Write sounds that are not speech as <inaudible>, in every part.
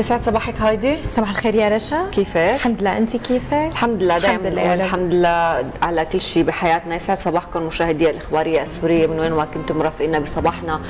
يسعد صباحك هايدي. صباح الخير يا رشا. كيفك؟ الحمد لله. انت كيفك؟ الحمد لله دائما الحمد لله الحمد لله على كل شيء بحياتنا. يسعد صباحكم مشاهدي الاخباريه السوريه من وين ما كنتم مرافقينا بصباحنا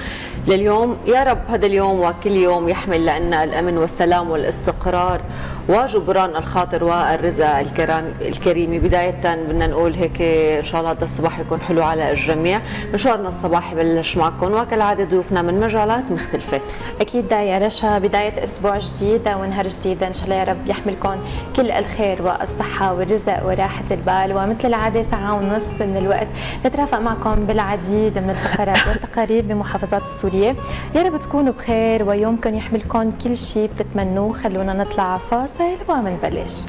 لليوم؟ يا رب هذا اليوم وكل يوم يحمل لنا الأمن والسلام والإستقرار. وجبران الخاطر والرزق الكرام الكريم بداية بدنا نقول هيك إن شاء الله هذا الصباح يكون حلو على الجميع. مشوارنا الصباحي بلش معكم. وكالعادة ضيوفنا من مجالات مختلفة. أكيد يا رشا بداية أسبوع جديد ونهار جديد إن شاء الله يا رب يحملكم كل الخير والصحة والرزق وراحة البال. ومثل العادة ساعة ونص من الوقت نترافق معكم بالعديد من الفقرات <laughs> والتقارير بمحافظات السوريه يا رب تكونوا بخير ويومكم يحملكم كل شيء بتتمنوه. خلونا نطلع فاصل ومنبلش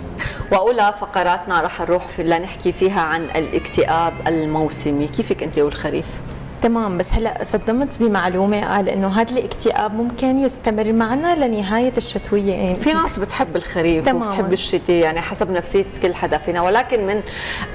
وأولى فقراتنا رح نروح في لنحكي فيها عن الاكتئاب الموسمي. كيفك أنت والخريف؟ تمام بس هلا صدمت بمعلومة قال إنه هذا الاكتئاب ممكن يستمر معنا لنهاية الشتوية. يعني في ناس بتحب الخريف تمام. وبتحب الشتاء يعني حسب نفسية كل حدا فينا. ولكن من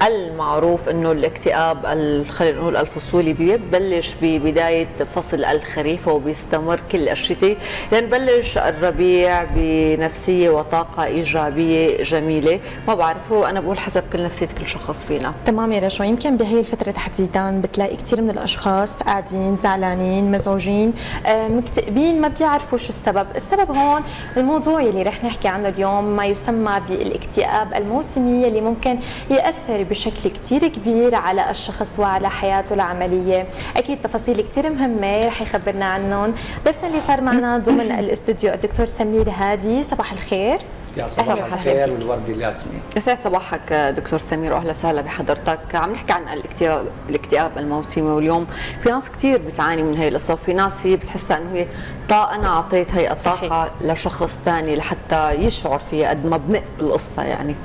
المعروف إنه الاكتئاب خلينا نقول الفصولي بيبلش ببداية فصل الخريف وبيستمر كل الشتاء. لأن بلش الربيع بنفسية وطاقة إيجابية جميلة. ما بعرف هو أنا بقول حسب كل نفسية كل شخص فينا. تمام يا رشا يمكن بهي الفترة تحديدا بتلاقي كثير من الأشخاص اشخاص قاعدين زعلانين مزعوجين آه، مكتئبين ما بيعرفوا شو السبب. السبب هون الموضوع اللي رح نحكي عنه اليوم ما يسمى بالاكتئاب الموسمي اللي ممكن يأثر بشكل كثير كبير على الشخص وعلى حياته العملية. أكيد تفاصيل كثير مهمة رح يخبرنا عنهم. ضيفنا اللي صار معنا ضمن <coughs> الاستوديو الدكتور سمير هادي صباح الخير. يا صباح الخير والورد الياسمين. يسعد صباحك دكتور سمير واهلا وسهلا بحضرتك. عم نحكي عن الاكتئاب الاكتئاب الموسمي واليوم في ناس كثير بتعاني من هي القصة وفي ناس هي بتحسها إنه هي طاقه أنا أعطيت هي الطاقة لشخص ثاني لحتى يشعر فيها قد ما بنق القصة يعني.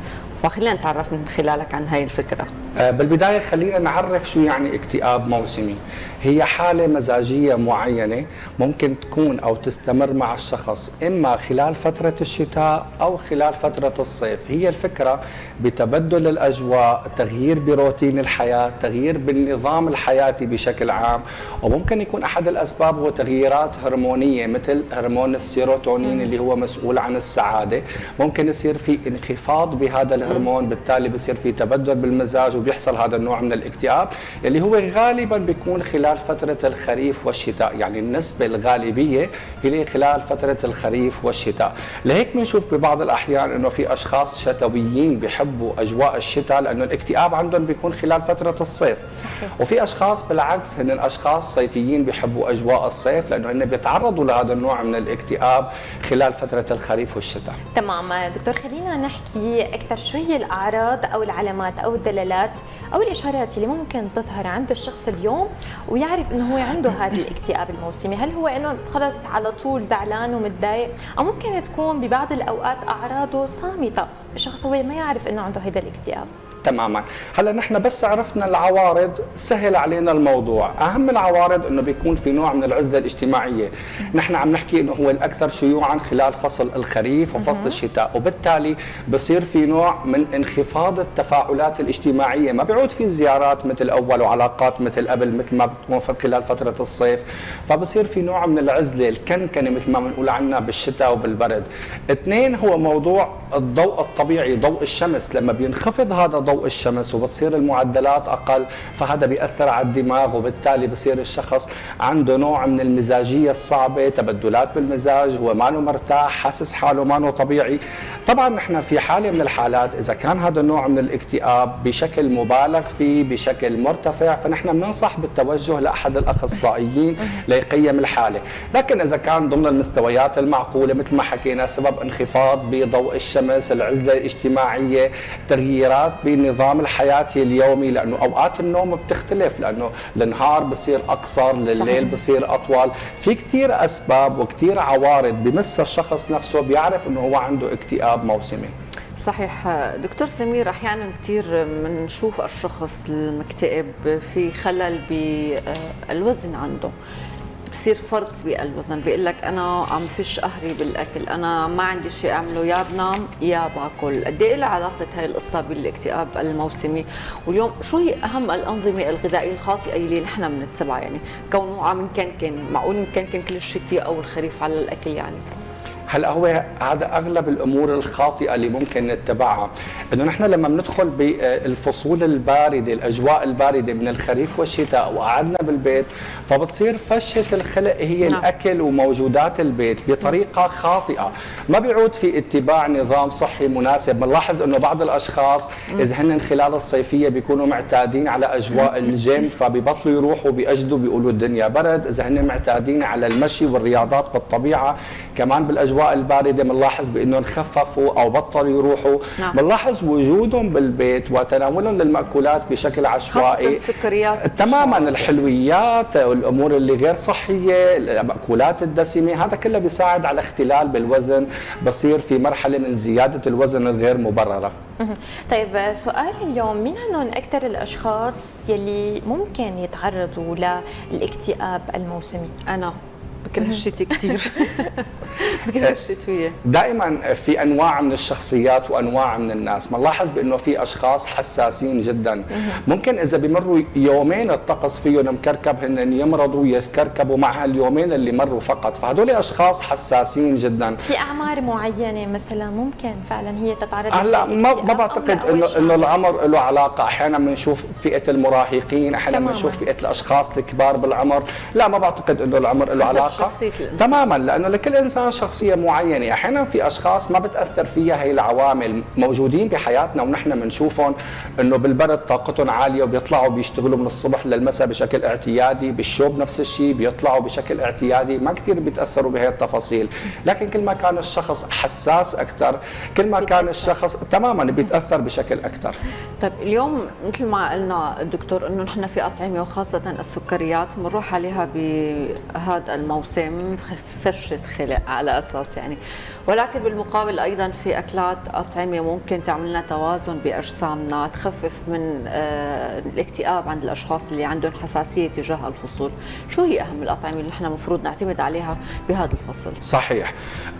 فخلينا نتعرف من خلالك عن هاي الفكرة. بالبداية خلينا نعرف شو يعني اكتئاب موسمي. هي حالة مزاجية معينة ممكن تكون أو تستمر مع الشخص إما خلال فترة الشتاء أو خلال فترة الصيف. هي الفكرة بتبدل الأجواء تغيير بروتين الحياة تغيير بالنظام الحياتي بشكل عام. وممكن يكون أحد الأسباب هو تغييرات هرمونية مثل هرمون السيروتونين اللي هو مسؤول عن السعادة. ممكن يصير في انخفاض بهذا الهرمون بالتالي بصير في تبدل بالمزاج وبيحصل هذا النوع من الاكتئاب اللي هو غالبا بيكون خلال فترة الخريف والشتاء. يعني النسبة الغالبية هي خلال فترة الخريف والشتاء. لهيك بنشوف ببعض الأحيان إنه في أشخاص شتويين بيحبوا أجواء الشتاء لأنه الاكتئاب عندهم بيكون خلال فترة الصيف. صحيح. وفي أشخاص بالعكس هن الاشخاص صيفيين بيحبوا أجواء الصيف لأنه هن بيتعرضوا لهذا النوع من الاكتئاب خلال فترة الخريف والشتاء. تمام. دكتور خلينا نحكي أكثر شو هي الأعراض أو العلامات أو الدلالات أو الإشارات اللي ممكن تظهر عند الشخص اليوم ويعرف إنه هو عنده <coughs> هذا الاكتئاب الموسمي. هل هو إنه خلص على طول زعلان ومتضايق؟ أو ممكن تكون ببعض الأوقات أعراضه صامتة. الشخص هو ما يعرف إنه عنده هذا الاكتئاب. تماما. هلا نحن بس عرفنا العوارض سهل علينا الموضوع. أهم العوارض إنه بيكون في نوع من العزلة الاجتماعية. نحن عم نحكي إنه هو الأكثر شيوعا خلال فصل الخريف وفصل الشتاء وبالتالي بصير في نوع من انخفاض التفاعلات الاجتماعية. ما بيعود في زيارات مثل أول وعلاقات مثل قبل مثل ما بتكون خلال فترة الصيف. فبصير في نوع من العزلة الكنكنة مثل ما بنقول عنها بالشتاء وبالبرد. اثنين هو موضوع الضوء الطبيعي ضوء الشمس. لما بينخفض هذا ضوء ضوء الشمس وبتصير المعدلات أقل فهذا بيأثر على الدماغ وبالتالي بصير الشخص عنده نوع من المزاجية الصعبة تبدلات بالمزاج هو ما مرتاح حاسس حاله ما طبيعي. طبعا نحن في حالة من الحالات إذا كان هذا النوع من الاكتئاب بشكل مبالغ فيه بشكل مرتفع فنحن بننصح بالتوجه لأحد الأخصائيين ليقيم الحالة. لكن إذا كان ضمن المستويات المعقولة مثل ما حكينا سبب انخفاض بضوء الشمس العزلة الاجتماعية تغييرات بالنظام الحياتي اليومي لأنه أوقات النوم بتختلف لأنه النهار بصير أقصر لليل بصير أطول. في كثير أسباب وكثير عوارض بمس الشخص نفسه بيعرف إنه هو عنده اكتئاب موسمي. صحيح. دكتور سمير أحيانا كثير بنشوف الشخص المكتئب في خلل بالوزن عنده. بصير فرط بالوزن. بيقول لك أنا عم فش قهري بالأكل أنا ما عندي شيء أعمله يا بنام يا باكل. قد إيه علاقة هاي القصة بالاكتئاب الموسمي؟ واليوم شو هي أهم الأنظمة الغذائية الخاطئة اللي نحن بنتبعها؟ يعني كونه عم نكنكن معقول نكنكن كل الشتاء أو الخريف على الأكل يعني. هلا هو هذا أغلب الأمور الخاطئة اللي ممكن نتبعها. إنه نحن لما بندخل بالفصول الباردة الأجواء الباردة من الخريف والشتاء وقعدنا بالبيت فبتصير فشة الخلق هي نعم. الأكل وموجودات البيت بطريقة خاطئة. ما بيعود في اتباع نظام صحي مناسب. بنلاحظ إنه بعض الأشخاص إذا هن خلال الصيفية بيكونوا معتادين على أجواء الجيم فبيبطلوا يروحوا بيأجدوا بيقولوا الدنيا برد. إذا هن معتادين على المشي والرياضات بالطبيعة كمان بالأجواء الباردة بنلاحظ بانه خففوا أو بطلوا يروحوا. نعم. بنلاحظ وجودهم بالبيت وتناولهم للمأكولات بشكل عشوائي. السكريات. تماما الحلويات والأمور اللي غير صحية المأكولات الدسمة هذا كله بيساعد على اختلال بالوزن بصير في مرحلة من زيادة الوزن الغير مبررة. طيب سؤال اليوم مين هن أكثر الأشخاص يلي ممكن يتعرضوا للاكتئاب الموسمي؟ أنا. بكره الشتي كثير <laughs> بكره الشتويه دائما في أنواع من الشخصيات وأنواع من الناس. بنلاحظ بأنه في أشخاص حساسين جدا. ممكن إذا بمروا يومين الطقس فيهم مكركب هن يمرضوا يكركبوا مع هاليومين اللي مروا فقط. فهدول أشخاص حساسين جدا. في أعمار معينة مثلا ممكن فعلا هي تتعرض هلأ ما ما بعتقد انه إنه العمر له علاقة. أحيانا بنشوف فئة المراهقين أحيانا بنشوف فئة الأشخاص الكبار بالعمر. لا ما بعتقد إنه العمر له علاقة. شخصية الإنسان. تماما لأنه لكل إنسان شخصية معينة. أحيانا في أشخاص ما بتأثر فيها هي العوامل. موجودين بحياتنا ونحن بنشوفهم إنه بالبرد طاقتهم عالية وبيطلعوا بيشتغلوا من الصبح للمساء بشكل اعتيادي بالشوب نفس الشيء بيطلعوا بشكل اعتيادي. ما كثير بيتأثروا بهي التفاصيل. لكن كل ما كان الشخص حساس أكثر كل ما كان الشخص تماما بيتأثر بشكل أكثر طيب اليوم مثل ما قلنا الدكتور إنه نحن في أطعمة وخاصة السكريات بنروح عليها بهذا الموسم فرشة خلق على أساس يعني. ولكن بالمقابل أيضا في أكلات أطعمة ممكن تعمل لنا توازن بأجسامنا تخفف من آه الاكتئاب عند الأشخاص اللي عندهم حساسية تجاه الفصول. شو هي أهم الأطعمة اللي نحن المفروض نعتمد عليها بهذا الفصل؟ صحيح.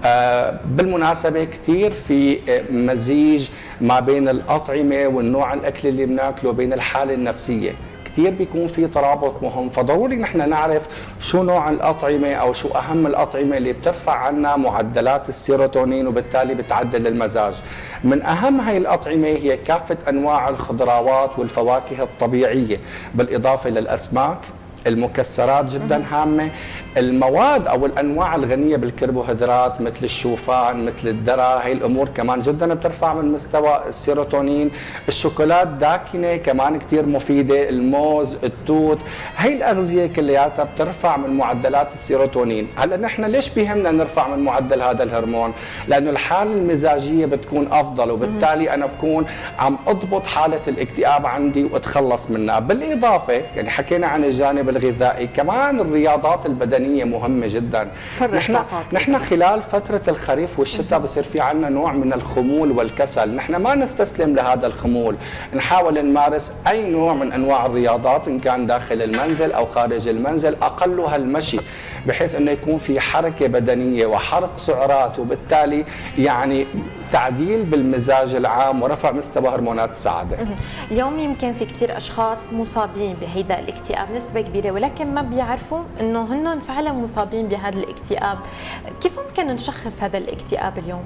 آه بالمناسبة كثير في مزيج ما بين الأطعمة والنوع الأكل اللي بناكله بين الحالة النفسية. كثير بيكون في ترابط مهم. فضروري نحن نعرف شو نوع الأطعمة أو شو أهم الأطعمة اللي بترفع عنا معدلات السيروتونين وبالتالي بتعدل المزاج. من أهم هاي الأطعمة هي كافة أنواع الخضروات والفواكه الطبيعية بالإضافة للأسماك المكسرات جدا هامة. المواد أو الأنواع الغنية بالكربوهيدرات مثل الشوفان مثل الذره هي الأمور كمان جدا بترفع من مستوى السيروتونين. الشوكولات داكنة كمان كثير مفيدة الموز التوت. هي الأغذية كلياتها بترفع من معدلات السيروتونين. هلأ نحن ليش بيهمنا نرفع من معدل هذا الهرمون؟ لأنه الحالة المزاجية بتكون أفضل وبالتالي أنا بكون عم أضبط حالة الاكتئاب عندي وأتخلص منها. بالإضافة يعني حكينا عن الجانب الغذائي. كمان الرياضات البدنية مهمة جدا. نحن نحن خلال فترة الخريف والشتاء بصير في عندنا نوع من الخمول والكسل. نحن ما نستسلم لهذا الخمول. نحاول نمارس أي نوع من أنواع الرياضات إن كان داخل المنزل أو خارج المنزل اقلها المشي بحيث إنه يكون في حركة بدنية وحرق سعرات وبالتالي يعني تعديل بالمزاج العام ورفع مستوى هرمونات السعادة. اليوم يمكن في كثير أشخاص مصابين بهيدا الاكتئاب نسبة كبيرة ولكن ما بيعرفوا إنه هن فعلا مصابين بهذا الاكتئاب، كيف ممكن نشخص هذا الاكتئاب اليوم؟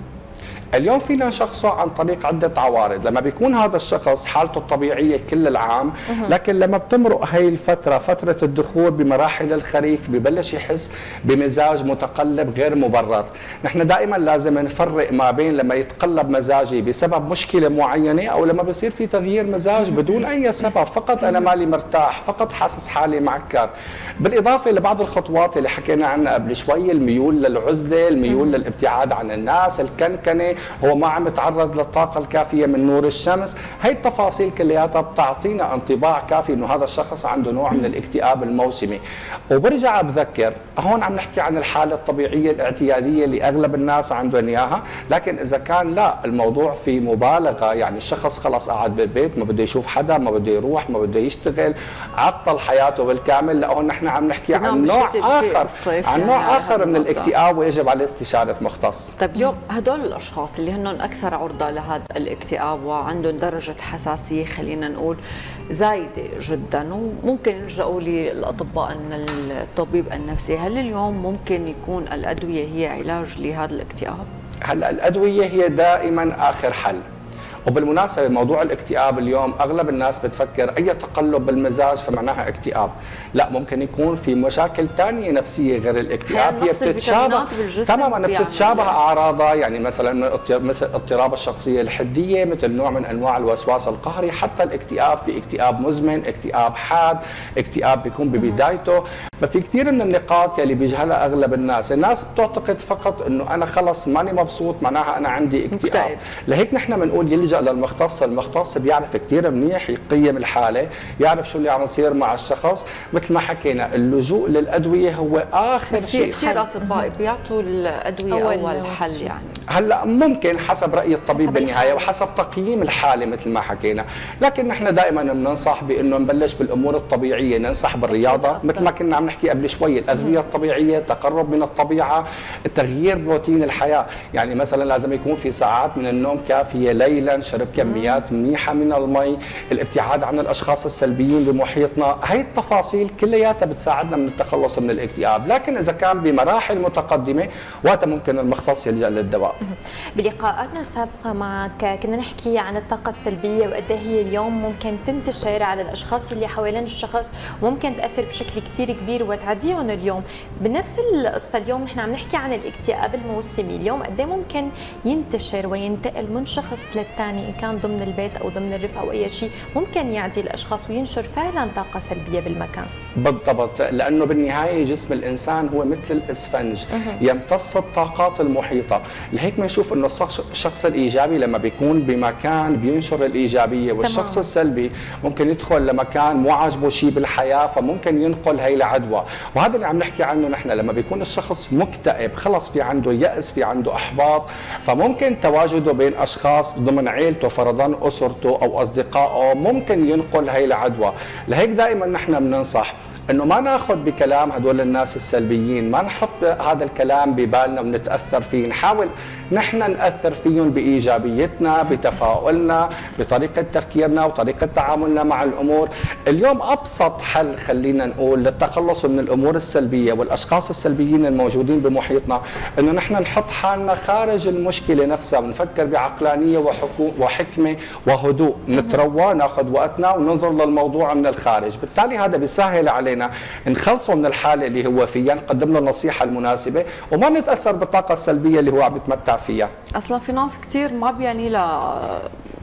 اليوم فينا نشخصه عن طريق عدة عوارض. لما بيكون هذا الشخص حالته الطبيعية كل العام لكن لما بتمرق هاي الفترة فترة الدخول بمراحل الخريف ببلش يحس بمزاج متقلب غير مبرر. نحن دائما لازم نفرق ما بين لما يتقلب مزاجي بسبب مشكلة معينة أو لما بصير في تغيير مزاج بدون أي سبب. فقط أنا مالي مرتاح فقط حاسس حالي معكر. بالإضافة لبعض الخطوات اللي حكينا عنها قبل شوي الميول للعزلة الميول للابتعاد عن الناس الكنكنة. هو ما عم يتعرض للطاقة الكافية من نور الشمس. هي التفاصيل كلياتها بتعطينا انطباع كافي إنه هذا الشخص عنده نوع من الاكتئاب الموسمي. وبرجع بذكر هون عم نحكي عن الحالة الطبيعية الاعتيادية اللي أغلب الناس عندهم إياها. لكن إذا كان لا الموضوع في مبالغة. يعني الشخص خلص قاعد بالبيت ما بده يشوف حدا ما بده يروح ما بده يشتغل عطل حياته بالكامل. لا هون نحن عم نحكي عن نوع آخر عن نوع يعني آخر من الاكتئاب ويجب عليه استشارة مختص. طيب اليوم هدول الأشخاص الاشخاص اللي هن أكثر عرضة لهذا الاكتئاب وعندهم درجة حساسية خلينا نقول زايدة جدا. وممكن يلجأوا للأطباء الطبيب النفسي هل اليوم ممكن يكون الأدوية هي علاج لهذا الاكتئاب؟ هلا الأدوية هي دائما آخر حل؟ وبالمناسبة موضوع الاكتئاب اليوم أغلب الناس بتفكر أي تقلب بالمزاج فمعناها اكتئاب. لا ممكن يكون في مشاكل ثانية نفسية غير الاكتئاب. هي بتتشابه تماما بتتشابه أعراضها يعني مثلا مثل اضطراب الشخصية الحدية مثل نوع من أنواع الوسواس القهري حتى الاكتئاب في اكتئاب مزمن اكتئاب حاد اكتئاب بيكون ببدايته. ففي كثير من النقاط يلي بيجهلها أغلب الناس. الناس بتعتقد فقط أنه أنا خلص ماني مبسوط معناها أنا عندي اكتئاب. لهيك نحن بنقول يلي يلجأ للمختص المختص بيعرف كثير منيح يقيم الحالة يعرف شو اللي عم يصير مع الشخص. مثل ما حكينا اللجوء للأدوية هو آخر بس شيء. في كثير أطباء بيعطوا الادويه أول, أول حل يعني. هلأ ممكن حسب رأي الطبيب حسب بالنهاية وحسب تقييم الحالة مثل ما حكينا. لكن نحن دائما بننصح بإنه نبلش بالأمور الطبيعية ننصح بالرياضة. مثل ما كنا عم نحكي قبل شوي الاغذيه الطبيعية تقرب من الطبيعة تغيير روتين الحياة. يعني مثلا لازم يكون في ساعات من النوم كافية ليلا شرب كميات منيحة من المي الابتعاد عن الأشخاص السلبيين بمحيطنا. هي التفاصيل كلياتها بتساعدنا من التخلص من الاكتئاب. لكن إذا كان بمراحل متقدمة وقتها ممكن المختص يلجأ للدواء. بلقاءاتنا السابقة معك كنا نحكي عن الطاقة السلبية وقد إيه هي اليوم ممكن تنتشر على الأشخاص اللي حوالين الشخص وممكن تأثر بشكل كثير كبير وتعديهم اليوم. بنفس القصة اليوم نحن عم نحكي عن الاكتئاب الموسمي. اليوم قد إيه ممكن ينتشر وينتقل من شخص للثاني إن كان ضمن البيت أو ضمن الرف أو أي شيء ممكن يعدي الأشخاص وينشر فعلا طاقة سلبية بالمكان. بالضبط لأنه بالنهاية جسم الإنسان هو مثل الإسفنج. يمتص الطاقات المحيطة. لهيك بنشوف إنه الشخص الإيجابي لما بيكون بمكان بينشر الإيجابية والشخص تمام. السلبي ممكن يدخل لمكان مو عاجبه شيء بالحياة فممكن ينقل هي العدوى وهذا اللي عم نحكي عنه نحن. لما بيكون الشخص مكتئب خلص في عنده يأس في عنده أحباط فممكن تواجده بين أشخاص ضمن عيلته فرضا أسرته أو أصدقائه ممكن ينقل هي العدوى. لهيك دائما نحن بننصح إنه ما نأخذ بكلام هدول الناس السلبيين ما نحط هذا الكلام ببالنا ونتأثر فيه. نحاول نحن ناثر فيهم بإيجابيتنا بتفاؤلنا بطريقة تفكيرنا وطريقة تعاملنا مع الأمور. اليوم أبسط حل خلينا نقول للتخلص من الأمور السلبية والأشخاص السلبيين الموجودين بمحيطنا إنه نحن نحط حالنا خارج المشكلة نفسها ونفكر بعقلانية وحكمة وهدوء نتروى ناخذ وقتنا وننظر للموضوع من الخارج. بالتالي هذا بيسهل علينا نخلصه من الحالة اللي هو فيها نقدم له النصيحة المناسبة وما نتأثر بالطاقة السلبية اللي هو عم يتمتع فيها. أصلا في ناس كثير ما بيعني لها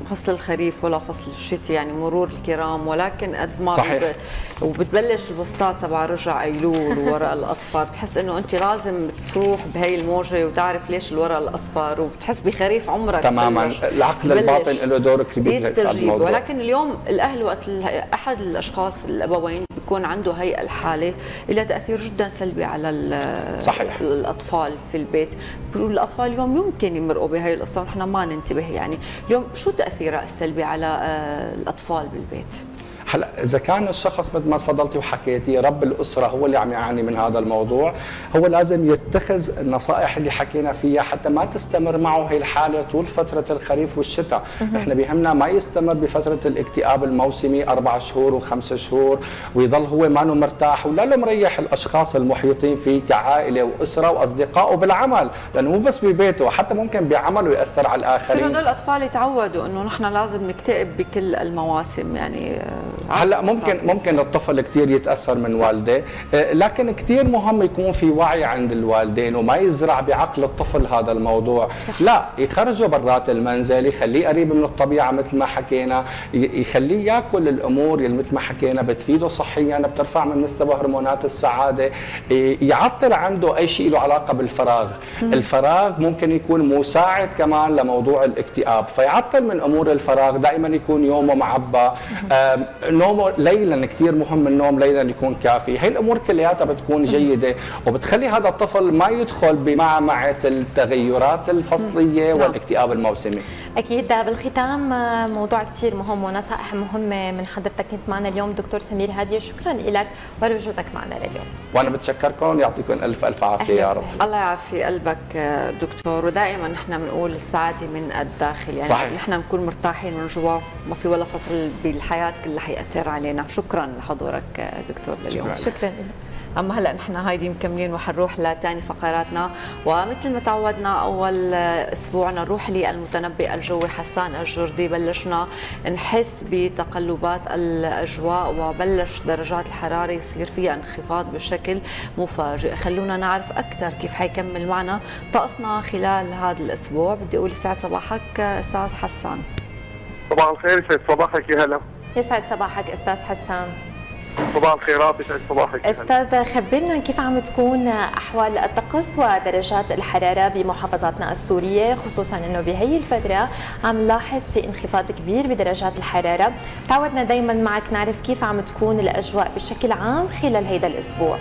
فصل الخريف ولا فصل الشتاء يعني مرور الكرام. ولكن قد ما صحيح. وبتبلش البوستات تبع رجع أيلول وورق <laughs> الأصفر. بتحس إنه أنت لازم تروح بهي الموجة وتعرف ليش الورق الأصفر وبتحس بخريف عمرك تماما. العقل الباطن له دور كبير يستجيب. ولكن اليوم الأهل وقت أحد الأشخاص الأبوين بيكون عنده هي الحالة لها تأثير جدا سلبي على صحيح. الأطفال في البيت. الأطفال اليوم يمكن يمرقوا بهي القصة ونحن ما ننتبه يعني. اليوم شو تاثيرها السلبي على آه، الأطفال بالبيت. هلا إذا كان الشخص مثل ما تفضلتي وحكيتي رب الأسرة هو اللي عم يعاني من هذا الموضوع هو لازم يتخذ النصائح اللي حكينا فيها حتى ما تستمر معه هي الحالة طول فترة الخريف والشتاء. نحن بيهمنا ما يستمر بفترة الاكتئاب الموسمي أربع شهور وخمس شهور ويضل هو ما مرتاح ولا له مريح الأشخاص المحيطين فيه كعائلة وأسرة واصدقائه بالعمل لأنه مو بس ببيته حتى ممكن بعمله ياثر على الآخرين. بصيروا هدول الأطفال يتعودوا إنه نحن لازم نكتئب بكل المواسم يعني هلا ممكن ممكن الطفل كثير يتأثر من والديه. آه، لكن كثير مهم يكون في وعي عند الوالدين وما يزرع بعقل الطفل هذا الموضوع. صح. لا يخرجه برات المنزل يخليه قريب من الطبيعة مثل ما حكينا يخليه ياكل الأمور اللي مثل ما حكينا بتفيده صحيا بترفع من مستوى هرمونات السعادة. يعطل عنده أي شيء له علاقة بالفراغ. م. الفراغ ممكن يكون مساعد كمان لموضوع الاكتئاب. فيعطل من أمور الفراغ دائما يكون يومه معبى النوم ليلا كثير مهم النوم ليلا يكون كافي. هي الأمور كلياتها بتكون جيدة وبتخلي هذا الطفل ما يدخل بمعمعة التغيرات الفصلية نعم. والاكتئاب الموسمي. أكيد بالختام موضوع كثير مهم ونصائح مهمة من حضرتك كنت معنا اليوم دكتور سمير هادي شكرا لك ولوجودك معنا لليوم. وأنا بتشكركم يعطيكم ألف ألف عافية يا رب. الله يعافي قلبك دكتور ودائما نحن بنقول السعادة من الداخل. يعني صحيح. نحن بنكون مرتاحين من جوا ما في ولا فصل بالحياة كلها حيأثر علينا. شكرا لحضورك دكتور لليوم. شكراً. شكرا لك. أما هلأ نحن هايدي مكملين وحنروح لثاني فقراتنا. ومثل ما تعودنا أول اسبوعنا نروح للمتنبئ الجوي حسان الجردي. بلشنا نحس بتقلبات الأجواء وبلش درجات الحرارة يصير فيها انخفاض بشكل مفاجئ. خلونا نعرف أكثر كيف حيكمل معنا طقسنا خلال هذا الأسبوع. بدي أقول ساعة صباحك أستاذ حسان. صباح الخير يسعد صباحك يا هلا. يسعد صباحك أستاذ حسان صباح الخيرات يسعد صباحك. أستاذ خبرنا كيف عم تكون أحوال الطقس ودرجات الحرارة بمحافظاتنا السورية خصوصا إنه بهي الفترة عم نلاحظ في انخفاض كبير بدرجات الحرارة. تعودنا دائما معك نعرف كيف عم تكون الأجواء بشكل عام خلال هيدا الأسبوع.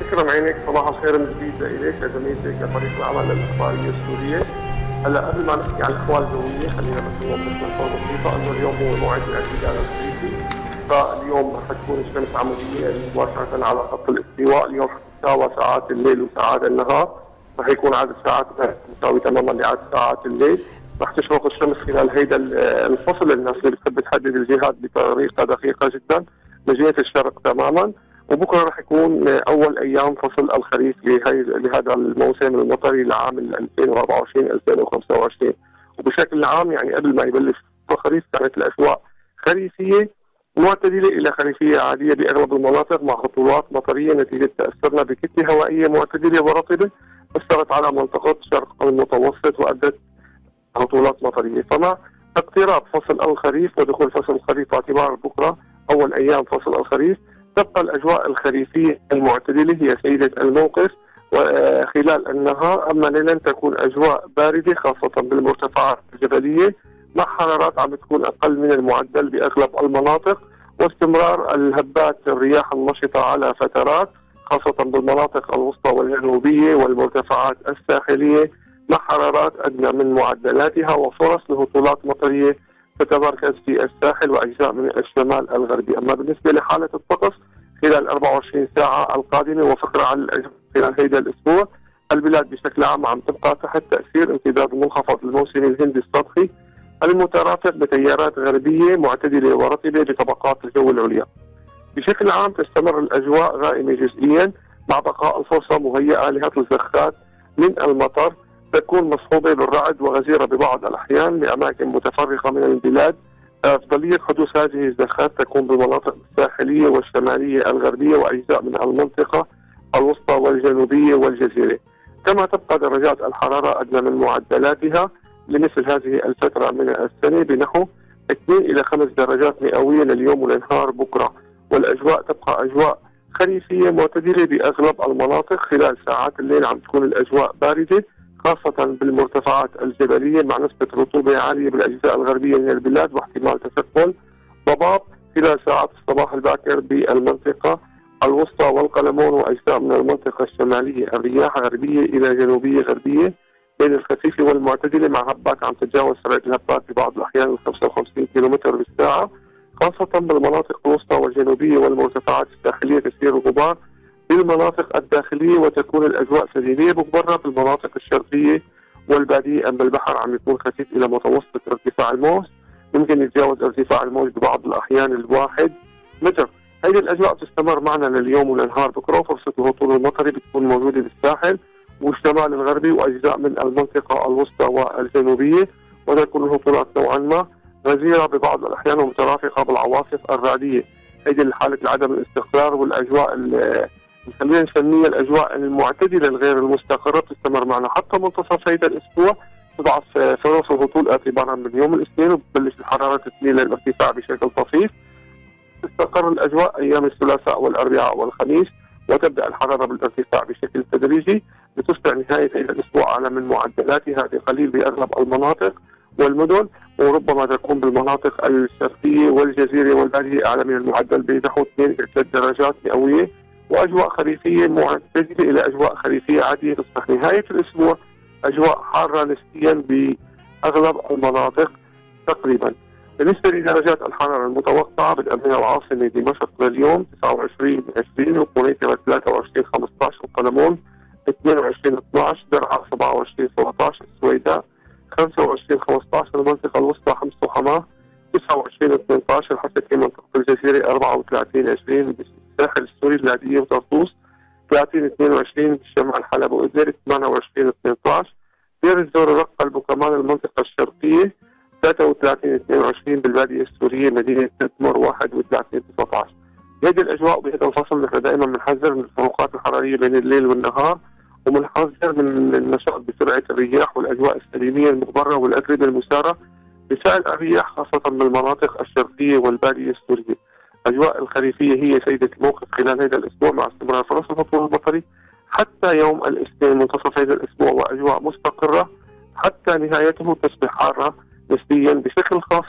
شكرا عينك صباح الخير من جديد لإليك لزميلتك لفريق العمل الإخبارية السورية. هلا قبل ما نحكي عن الأحوال الجوية خلينا بس نوضح نقطة بسيطة إنه اليوم هو موعد الاعتدال الخريفي فاليوم حتكون الشمس عمودية مباشرة على خط الاستواء. اليوم حتتساوى ساعات الليل وساعات النهار. رح يكون عدد ساعات مساوي تماما لعدد ساعات الليل. رح تشرق الشمس خلال هيدا الفصل. الناس اللي بتحب تحدد الجهات بطريقة دقيقة جدا. لجهة الشرق تماما. وبكرة رح يكون أول أيام فصل الخريف لهذا الموسم المطري لعام 2024 2025 وبشكل عام يعني قبل ما يبلش الخريف كانت الأجواء خريفية معتدلة إلى خريفية عادية بأغلب المناطق مع هطولات مطرية نتيجة تأثرنا بكتلة هوائية معتدلة ورطبة أثرت على منطقة شرق المتوسط وأدت هطولات مطرية. فمع اقتراب فصل الخريف ودخول فصل الخريف باعتبار بكرة أول أيام فصل الخريف تبقى الأجواء الخريفية المعتدلة هي سيدة الموقف وخلال النهار. أما ليلا تكون أجواء باردة خاصة بالمرتفعات الجبلية. مع حرارات عم تكون أقل من المعدل بأغلب المناطق واستمرار الهبات الرياح النشطة على فترات خاصة بالمناطق الوسطى والجنوبية والمرتفعات الساحلية. مع حرارات أدنى من معدلاتها وفرص لهطولات مطرية تتمركز في الساحل وأجزاء من الشمال الغربي، أما بالنسبة لحالة الطقس خلال 24 ساعة القادمة وفقرة على خلال هذا الأسبوع، البلاد بشكل عام عم تبقى تحت تأثير امتداد منخفض الموسم الهندي السطحي المترافق بتيارات غربية معتدلة ورطبة بطبقات الجو العليا. بشكل عام تستمر الأجواء غائمة جزئيا مع بقاء الفرصة مهيئة لهطل زخات من المطر تكون مصحوبة بالرعد وغزيرة ببعض الأحيان باماكن متفرقة من البلاد. أفضلية حدوث هذه الزخات تكون بالمناطق الساحلية والشمالية الغربية وأجزاء من المنطقة الوسطى والجنوبية والجزيرة. كما تبقى درجات الحرارة أدنى من معدلاتها لمثل هذه الفترة من السنة بنحو 2 إلى 5 درجات مئوية لليوم والنهار بكرة. والأجواء تبقى أجواء خريفية معتدلة بأغلب المناطق خلال ساعات الليل عم تكون الأجواء باردة. خاصة بالمرتفعات الجبلية مع نسبة رطوبة عالية بالأجزاء الغربية من البلاد واحتمال تشكل ضباب خلال ساعات الصباح الباكر بالمنطقة الوسطى والقلمون وأجزاء من المنطقة الشمالية. الرياح غربية إلى جنوبية غربية بين الخفيفة والمعتدلة مع هبات عم تتجاوز سرعة الهبات في بعض الأحيان ال 55 كم بالساعة خاصة بالمناطق الوسطى والجنوبية والمرتفعات الساحلية تسير الغبار بالمناطق الداخلية وتكون الأجواء سليمية بكبرها في المناطق الشرقية والبادية أما البحر عم يكون خفيف إلى متوسط ارتفاع الموج. يمكن يتجاوز ارتفاع الموج ببعض الأحيان الواحد متر. هذه الأجواء تستمر معنا لليوم وللنهار. بكرة وفرصة الهطول المطري بتكون موجودة بالساحل والشمال الغربي وأجزاء من المنطقة الوسطى والجنوبية. وتكون الهطولات نوعا ما غزيرة ببعض الأحيان ومترافقة بالعواصف الرعدية. هذه الحالة عدم الاستقرار والأجواء خلينا نسميها الأجواء المعتدلة الغير المستقرة تستمر معنا. حتى منتصف هذا الأسبوع تضعف فرص الهطول اعتبارا من يوم الاثنين وبتبلش الحرارة تميل للارتفاع بشكل طفيف. تستقر الأجواء أيام الثلاثاء والأربعاء والخميس وتبدأ الحرارة بالارتفاع بشكل تدريجي لتسرع نهاية هذا الأسبوع على من معدلاتها بقليل بأغلب المناطق والمدن وربما تكون بالمناطق الشرقية والجزيرة والبادية أعلى من المعدل بنحو 2 إلى 3 درجات مئوية. وأجواء خريفية معتدله إلى أجواء خريفية عادية تصبح نهاية الأسبوع أجواء حارة نسبيا بأغلب المناطق تقريبا. بالنسبة لدرجات الحرارة المتوقعة بدءا من العاصمة دمشق لليوم 29 20 وقنيطره 23 15 وقلمون 22 12 درعا 27 17 السويداء 25 15 المنطقة الوسطى حمص وحماة 29 18 حتى في منطقة الجزيرة 34 20 بالساحل السوري اللاذقيه وطرطوس 30 22 بالشمال حلب وإدلب 28 18 دير الزور رقة البكمان المنطقة الشرقية 33 22 بالبادية السورية مدينة تدمر 31 19 هذه الأجواء بهذا الفصل نحن دائما بنحذر من الفروقات الحرارية بين الليل والنهار وبنحذر من النشاط بسرعة الرياح والأجواء السليمية المغبرة والأتربة المسارة بفعل الرياح خاصة بالمناطق الشرقية والبادية السورية. الاجواء الخريفيه هي سيدة الموقف خلال هذا الأسبوع مع استمرار فرص الهطول المطري حتى يوم الاثنين منتصف هذا الأسبوع وأجواء مستقرة حتى نهايته تصبح حارة نسبيا بشكل خاص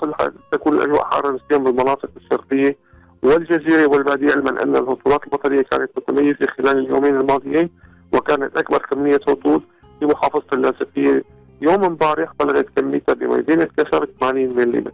تكون الأجواء حارة نسبيا بالمناطق الشرقية والجزيرة والبادية علما أن الهطولات المطريه كانت متميزة خلال اليومين الماضيين وكانت أكبر كمية هطول في محافظة اللاذقيه يوم امبارح بلغت كميتها بمدينه كسر 80 ملم.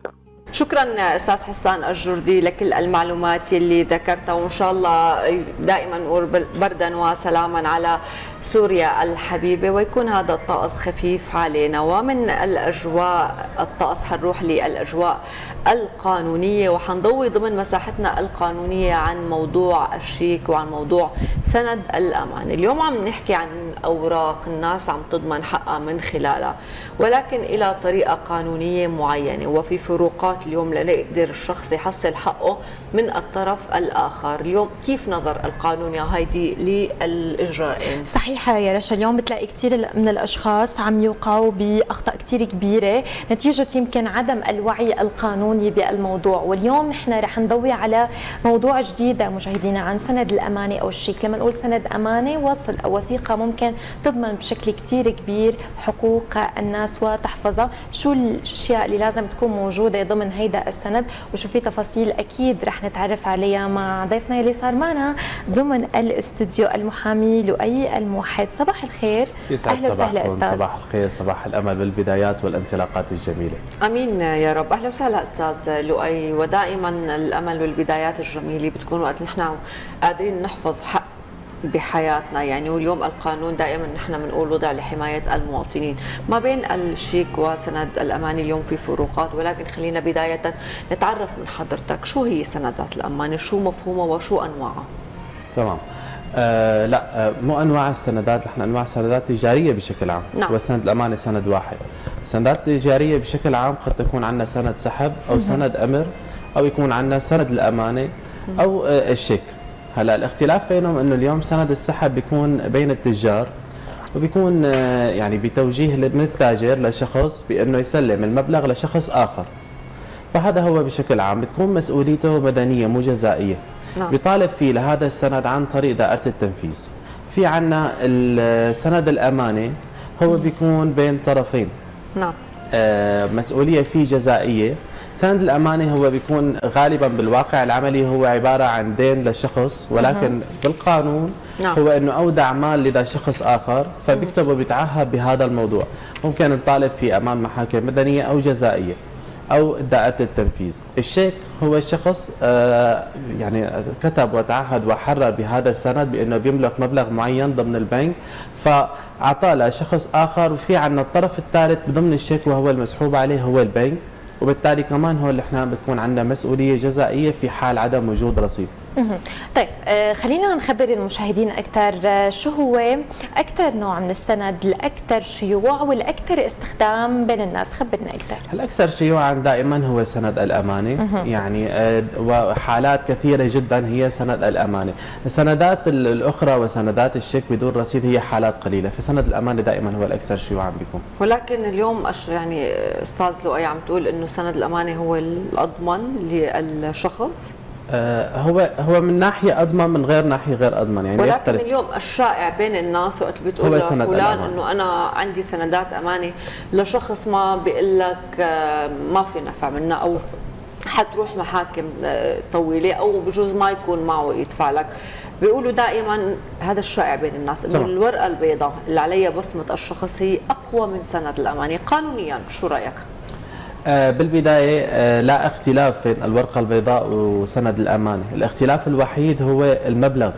شكرا أستاذ حسان الجردي لكل المعلومات اللي ذكرتها وإن شاء الله دائما نقول بردا وسلاما على سوريا الحبيبة ويكون هذا الطقس خفيف علينا. ومن الأجواء الطقس حنروح للأجواء القانونية وحنضوي ضمن مساحتنا القانونية عن موضوع الشيك وعن موضوع سند الأمان. اليوم عم نحكي عن أوراق الناس عم تضمن حقها من خلالها. ولكن إلى طريقة قانونية معينة. وفي فروقات اليوم لنقدر الشخص يحصل حقه من الطرف الآخر. اليوم كيف نظر القانون يا هايدي للاجرائين صحيح يا رشا اليوم بتلاقي كثير من الأشخاص عم يوقعوا بأخطاء كثير كبيرة نتيجة يمكن عدم الوعي القانوني بالموضوع. واليوم نحن رح نضوي على موضوع جديد مشاهدينا عن سند الأمانة أو الشيك. لما نقول سند أمانة وصل أو وثيقة ممكن تضمن بشكل كثير كبير حقوق الناس وتحفظها. شو الأشياء اللي لازم تكون موجودة ضمن هيدا السند؟ وشو في تفاصيل أكيد رح نتعرف عليها مع ضيفنا اللي صار معنا ضمن الاستوديو المحامي لؤي الموحد. صباح الخير. أهلا وسهلا أستاذ. صباح الخير صباح الأمل بالبدايات والانطلاقات الجميلة. أمين يا رب. أهلا وسهلا أستاذ لؤي. ودائما الأمل والبدايات الجميلة بتكون وقت نحن قادرين نحفظ حق بحياتنا. يعني واليوم القانون دائما نحن بنقول وضع لحماية المواطنين. ما بين الشيك وسند الامانه اليوم في فروقات ولكن خلينا بداية نتعرف من حضرتك. شو هي سندات الامانه شو مفهومها وشو أنواعها؟ تمام. آه لا آه مو أنواع السندات نحن أنواع السندات تجارية بشكل عام. نعم. وسند الامانه سند واحد. سندات تجارية بشكل عام قد تكون عندنا سند سحب أو سند أمر أو يكون عندنا سند الامانه أو آه الشيك. هلا الاختلاف بينهم إنه اليوم سند السحب بيكون بين التجار وبيكون آه، يعني بتوجيه من التاجر لشخص بإنه يسلم المبلغ لشخص آخر. فهذا هو بشكل عام بتكون مسؤوليته مدنية مو جزائية. نعم. بيطالب فيه لهذا السند عن طريق دائرة التنفيذ. في عنا السند الامانه هو بيكون بين طرفين. نعم. آه مسؤولية فيه جزائية سند الأمانة هو بيكون غالبا بالواقع. العملي هو عبارة عن دين لشخص ولكن مه. بالقانون نعم. هو أنه أودع مال لدى شخص آخر فبيكتب وبيتعهد بهذا الموضوع. ممكن نطالب فيه أمام محاكم مدنية أو جزائية أو دائره التنفيذ، الشيك هو الشخص آه يعني كتب وتعهد وحرر بهذا السند بأنه بيملك مبلغ معين ضمن البنك فاعطاه لشخص آخر. وفي عندنا الطرف الثالث ضمن الشيك وهو المسحوب عليه هو البنك. وبالتالي كمان هون نحن بتكون عندنا مسؤولية جزائية في حال عدم وجود رصيد. طيب آه، خلينا نخبر المشاهدين أكثر آه، شو هو أكثر نوع من السند الأكثر شيوع والأكثر استخدام بين الناس؟ خبرنا أكثر. الأكثر شيوعا دائما هو سند الامانه يعني آه، وحالات كثيرة جدا هي سند الامانه السندات الأخرى وسندات الشيك بدون رصيد هي حالات قليلة. فسند الامانه دائما هو الأكثر شيوعا بيكون ولكن اليوم يعني أستاذ لؤي عم تقول إنه سند الامانه هو الأضمن للشخص. هو هو من ناحية أضمن من غير ناحية غير أضمن يعني ولكن يختلف. اليوم الشائع بين الناس وقت بتقول لفلان إنه أنا عندي سندات امانه لشخص ما بيقول لك آه، ما في نفع منها أو حتروح محاكم آه، طويلة أو بجوز ما يكون معه يدفع لك بيقولوا دائما هذا الشائع بين الناس إنه الورقة البيضاء اللي عليها بصمة الشخص هي أقوى من سند الامانه قانونيا شو رأيك؟ آه بالبداية آه لا اختلاف بين الورقة البيضاء وسند الأمانة. الاختلاف الوحيد هو المبلغ.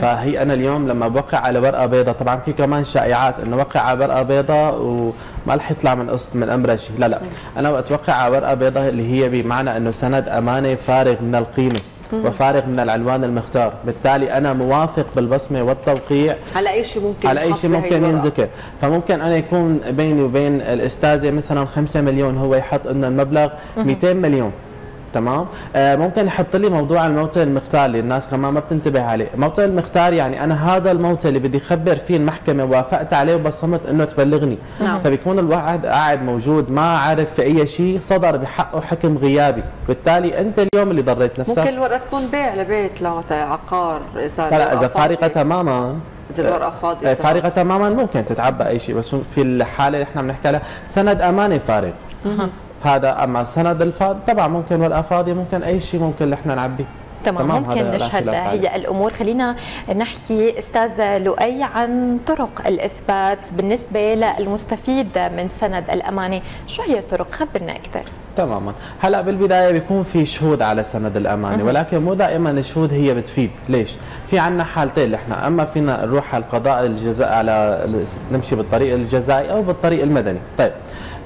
فهي أنا اليوم لما بوقع على ورقة بيضاء طبعا في كمان شائعات إنه وقع على ورقة بيضاء وما رح يطلع من قسط من امره شيء. لا لا. أنا وقت وقع على ورقة بيضاء اللي هي بمعنى إنه سند أمانة فارغ من القيمة. وفارغ من العنوان المختار. بالتالي أنا موافق بالبصمة والتوقيع. على أي شيء ممكن على أي شيء ممكن ينذكر فممكن أنا يكون بيني وبين الأستاذة مثلا 5 مليون هو يحط إنه المبلغ 200 مليون. تمام؟ آه ممكن يحط لي موضوع المختار اللي الناس كمان ما بتنتبه عليه. موطن المختار يعني أنا هذا الموطن اللي بدي أخبر فيه المحكمة وافقت عليه وبصمت إنه تبلغني. نعم. فبيكون الواحد قاعد موجود ما عارف في أي شيء صدر بحقه حكم غيابي. بالتالي أنت اليوم اللي ضريت نفسك. ممكن الورقة تكون بيع لبيت عقار اذا لا إذا فارقة تماما. إذا الورقة فاضيه فارغه تماما ممكن تتعبى أي شيء بس في الحالة اللي إحنا بنحكي عليها سند امانه فارغ. هذا أما السند الفاضي طبعا ممكن ورقه فاضيه ممكن أي شيء ممكن نحن نعبيه. تمام, تمام ممكن نشهد هي الأمور. خلينا نحكي أستاذ لؤي عن طرق الإثبات بالنسبة للمستفيد من سند الامانه شو هي الطرق؟ خبرنا أكثر. تماما. هلأ بالبداية بيكون في شهود على سند الامانه ولكن مو دائما الشهود هي بتفيد. ليش؟ في عندنا حالتين إحنا أما فينا نروح على القضاء الجزاء على نمشي بالطريق الجزائي أو بالطريق المدني. طيب.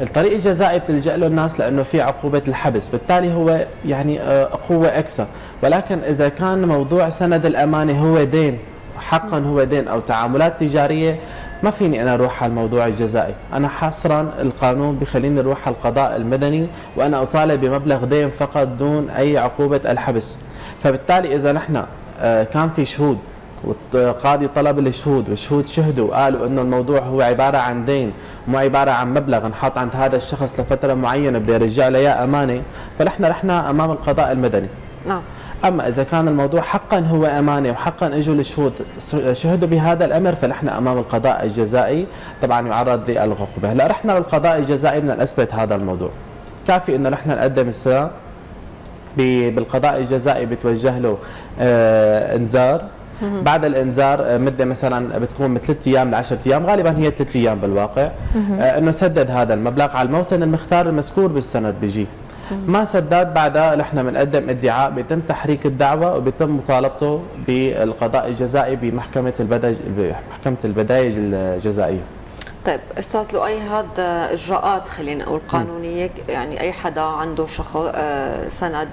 الطريق الجزائي بتلجأ له الناس لأنه في عقوبة الحبس بالتالي هو يعني آه، قوة أكثر ولكن إذا كان موضوع سند الأمانة هو دين حقا هو دين أو تعاملات تجارية ما فيني أنا أروح على الموضوع الجزائي، أنا حصرا القانون بخليني أروح على القضاء المدني وأنا أطالب بمبلغ دين فقط دون أي عقوبة الحبس. فبالتالي إذا نحن آه، كان في شهود والقاضي طلب الشهود والشهود شهدوا وقالوا إنه الموضوع هو عبارة عن دين مو عبارة عن مبلغ انحط عند هذا الشخص لفترة معينة بده يرجع له إياه أمانة. فنحن رحنا أمام القضاء المدني. نعم. أما إذا كان الموضوع حقا هو أمانة وحقا إجوا الشهود شهدوا بهذا الأمر فنحن أمام القضاء الجزائي. طبعا يعرض للعقوبه هلا رحنا للقضاء الجزائي بدنا نثبت هذا الموضوع. كافي إنه نحن نقدم السلام بالقضاء الجزائي بتوجه له آه إنذار. بعد الإنذار آه، مدة مثلا بتكون من ثلاث أيام ل 10 أيام غالبا هي ثلاث أيام بالواقع. آه، إنه سدد هذا المبلغ على الموطن المختار المذكور بالسند بيجي. ما سداد بعدها نحن بنقدم ادعاء بيتم تحريك الدعوة وبيتم مطالبته بالقضاء الجزائي بمحكمة البدايج محكمه البدايج الجزائية. طيب أستاذ لؤي هذا إجراءات خلينا نقول قانونية يعني أي حدا عنده شخص آه، سند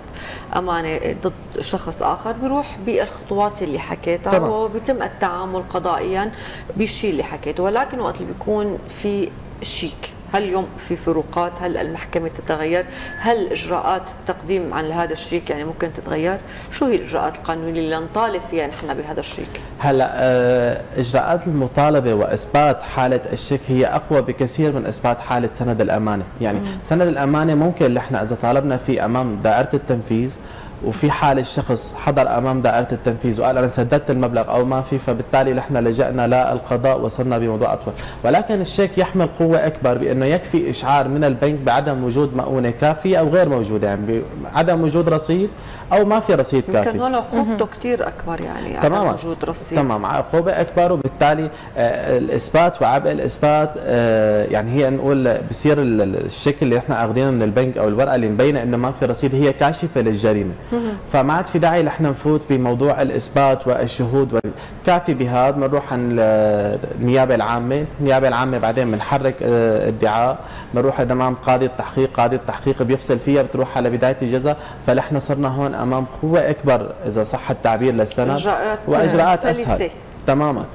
أمانة ضد شخص آخر بيروح بالخطوات اللي حكيتها وبيتم التعامل قضائيا بالشيء اللي حكيته ولكن وقت اللي بيكون في شيك. هل اليوم في فروقات؟ هل المحكمة تتغير؟ هل إجراءات التقديم عن هذا الشريك يعني ممكن تتغير؟ شو هي الإجراءات القانونية اللي نطالب فيها نحن بهذا الشريك؟ هلا آه، إجراءات المطالبة وإثبات حالة الشيك هي أقوى بكثير من إثبات حالة سند الأمانة. يعني مم. سند الأمانة ممكن نحن إذا طالبنا فيه أمام دائرة التنفيذ وفي حال الشخص حضر أمام دائرة التنفيذ وقال أنا سددت المبلغ أو ما في فبالتالي نحن لجأنا للقضاء وصلنا بموضوع أطول. ولكن الشيك يحمل قوة أكبر بأنه يكفي إشعار من البنك بعدم وجود مؤونة كافية أو غير موجودة يعني بعدم وجود رصيد أو ما في رصيد كافي. يمكن هون عقوبته كثير أكبر يعني تماما. وجود رصيد. تمام عقوبة أكبر وبالتالي آه الإثبات وعبء الإثبات آه يعني هي نقول بصير الشيك اللي نحن أخذينه من البنك أو الورقة اللي مبينة إنه ما في رصيد هي كاشفة للجريمة. فما عاد في داعي نحن نفوت بموضوع الإثبات والشهود كافي بهذا. بنروح عن النيابة العامة، النيابة العامة بعدين بنحرك آه، ادعاء. بنروح أمام قاضي التحقيق، قاضي التحقيق بيفصل فيها بتروح على بداية الجزاء، فنحن صرنا هون أمام قوة أكبر إذا صح التعبير للسند. وإجراءات أسهل. تماما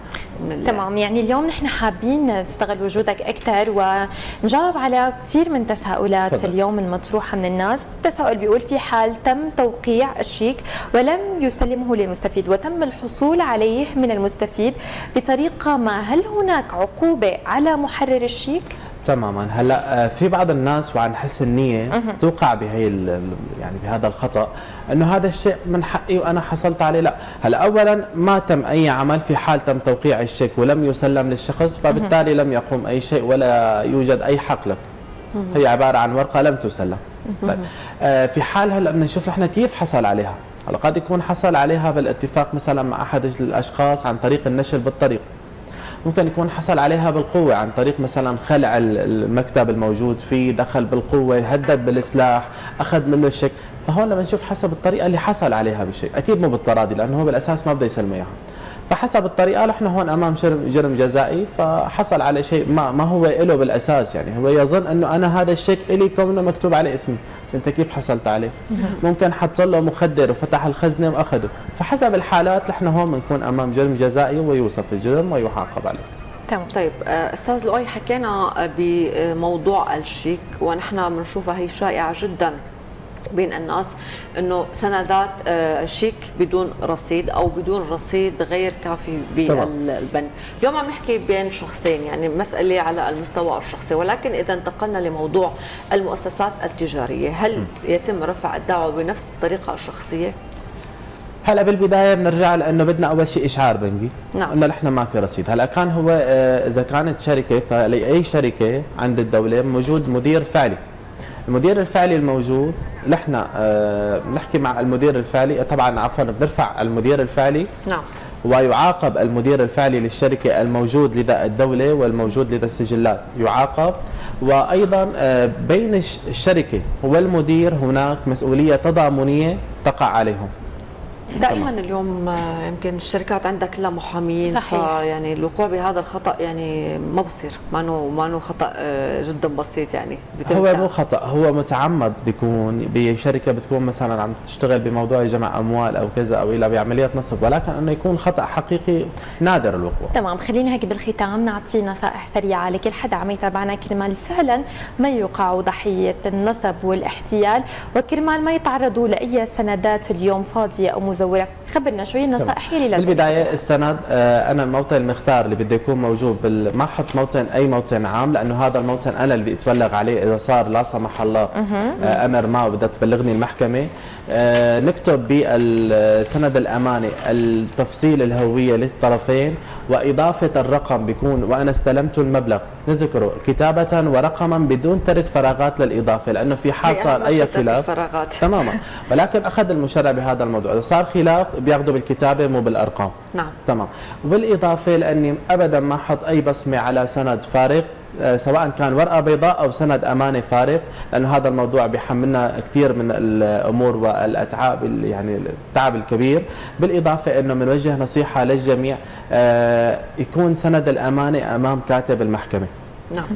تمام يعني اليوم نحن حابين نستغل وجودك أكثر ونجاوب على كثير من تساؤلات فضل. اليوم المطروحة من الناس، التساؤل بيقول في حال تم توقيع الشيك ولم يسلمه للمستفيد وتم الحصول عليه من المستفيد بطريقة ما، هل هناك عقوبة على محرر الشيك؟ تماما. هلا آه، في بعض الناس وعن حسن نيه توقع بهي يعني بهذا الخطأ إنه هذا الشيء من حقي وأنا حصلت عليه. لا. هلا اولا ما تم أي عمل في حال تم توقيع الشيك ولم يسلم للشخص فبالتالي لم يقوم أي شيء ولا يوجد أي حق لك. هي عبارة عن ورقة لم تسلم. طيب آه في حال هلا بدنا نشوف نحن كيف حصل عليها. هلا قد يكون حصل عليها بالاتفاق مثلا مع أحد الأشخاص عن طريق النشر بالطريق. ممكن يكون حصل عليها بالقوة عن طريق مثلا خلع المكتب الموجود فيه دخل بالقوة هدد بالسلاح أخذ منه الشك فهون لما نشوف حسب الطريقة اللي حصل عليها بشيء أكيد مو بالتراضي لأنه هو بالأساس ما بده يسلم إياها. فحسب الطريقة نحن هون أمام جرم, جرم جزائي فحصل على شيء ما ما هو له بالأساس يعني. هو يظن أنه أنا هذا الشيك إلي كونه مكتوب عليه اسمي. بس أنت كيف حصلت عليه؟ ممكن حط له مخدر وفتح الخزنة واخذه فحسب الحالات نحن هون بنكون أمام جرم جزائي ويوصف الجرم ويعاقب عليه. تمام. طيب آه، أستاذ لؤي حكينا بموضوع الشيك ونحن بنشوفها هي شائعة جدا. بين الناس إنه سندات آه، شيك بدون رصيد أو بدون رصيد غير كافي بالبنك اليوم عم نحكي بين شخصين يعني مسألة على المستوى الشخصي ولكن إذا انتقلنا لموضوع المؤسسات التجارية هل يتم رفع الدعوة بنفس الطريقة الشخصية؟ هلا بالبداية بنرجع لأنه بدنا أول شيء إشعار بنكي نعم. إنه نحن ما في رصيد. هلا كان هو آه، إذا كانت شركة فلأي شركة عند الدولة موجود مدير فعلي. المدير الفعلي الموجود نحن آه بنحكي مع المدير الفعلي طبعا عفوا بنرفع المدير الفعلي نعم. ويعاقب المدير الفعلي للشركة الموجود لدى الدولة والموجود لدى السجلات يعاقب. وأيضا آه، بين الشركة والمدير هناك مسؤولية تضامنية تقع عليهم. دائما اليوم آه، يمكن الشركات عندها كلها محامين صحيح. يعني الوقوع بهذا الخطأ يعني ما بصير. ما نو ما نو خطأ آه، جدا بسيط يعني هو مو خطأ هو متعمد بيكون بشركة بتكون مثلا عم تشتغل بموضوع جمع أموال أو كذا أو إلى بعمليه نصب ولكن إنه يكون خطأ حقيقي نادر الوقوع. تمام خلينا هيك بالختام نعطي نصائح سريعة لكل حدا عم يتابعنا. كرمال فعلا ما يوقعوا ضحية النصب والاحتيال وكرمال ما يتعرضوا لأي سندات اليوم فاضية أو مزورة مزوره خبرنا شو هي النصائح اللي لازم بالبداية السند آه، أنا الموطن المختار اللي بده يكون موجود بال... ما أحط موطن أي موطن عام لأنه هذا الموطن أنا اللي بتبلغ عليه إذا صار لا سمح الله آه، أمر ما وبدها تبلغني المحكمة. نكتب بالسند الامانه التفصيل الهوية للطرفين وإضافة الرقم بيكون وأنا استلمت المبلغ. نذكره كتابة ورقما بدون ترك فراغات للإضافة لأنه في حال صار أي خلاف. <laughs> تماما. ولكن أخذ المشرع بهذا الموضوع. إذا صار خلاف بياخذوا بالكتابة مو بالأرقام. نعم. تمام. وبالاضافه لأني ابدا ما أحط أي بصمة على سند فارغ. آه، سواء كان ورقة بيضاء أو سند امانه فارغ لأنه هذا الموضوع بيحملنا كثير من الأمور والأتعاب يعني التعب الكبير. بالإضافة إنه بنوجه نصيحة للجميع آه، يكون سند الامانه أمام كاتب المحكمة. نعم.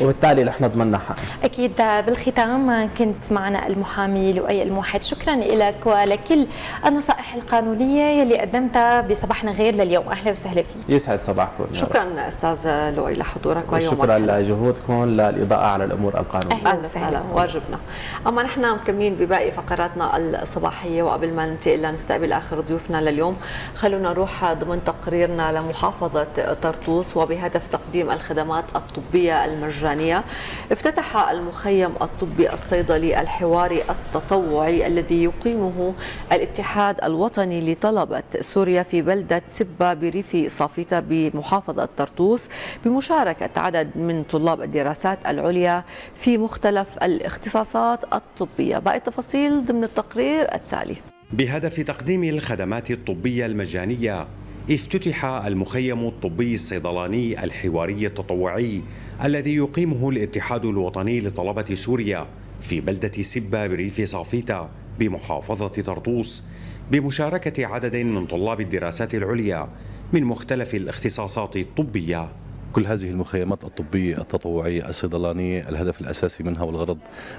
وبالتالي نحن ضمننا حق. أكيد بالختام كنت معنا المحامي لؤي الموحد. شكرا لك ولكل النصائح القانونية يلي قدمتها بصباحنا غير لليوم. أهلا وسهلا فيك. يسعد صباحكم. شكرا أستاذ لؤي لحضورك ويومك شكرا لجهودكم للإضاءة على الأمور القانونية. أهلا وسهلا واجبنا. أما نحن مكملين بباقي فقراتنا الصباحية وقبل ما ننتقل لنستقبل آخر ضيوفنا لليوم خلونا نروح ضمن تقريرنا لمحافظة طرطوس وبهدف تقديم الخدمات الطبية المجانيه المجانية افتتح المخيم الطبي الصيدلي الحواري التطوعي الذي يقيمه الاتحاد الوطني لطلبة سوريا في بلدة سبا بريف صافيتا بمحافظة طرطوس بمشاركة عدد من طلاب الدراسات العليا في مختلف الاختصاصات الطبية. باقي التفاصيل ضمن التقرير التالي. بهدف تقديم الخدمات الطبية المجانية افتتح المخيم الطبي الصيدلاني الحواري التطوعي الذي يقيمه الاتحاد الوطني لطلبة سوريا في بلدة سبا بريف صافيتا بمحافظة طرطوس بمشاركة عدد من طلاب الدراسات العليا من مختلف الاختصاصات الطبية كل هذه المخيمات الطبية التطوعية الصيدلانية الهدف الأساسي منها والغرض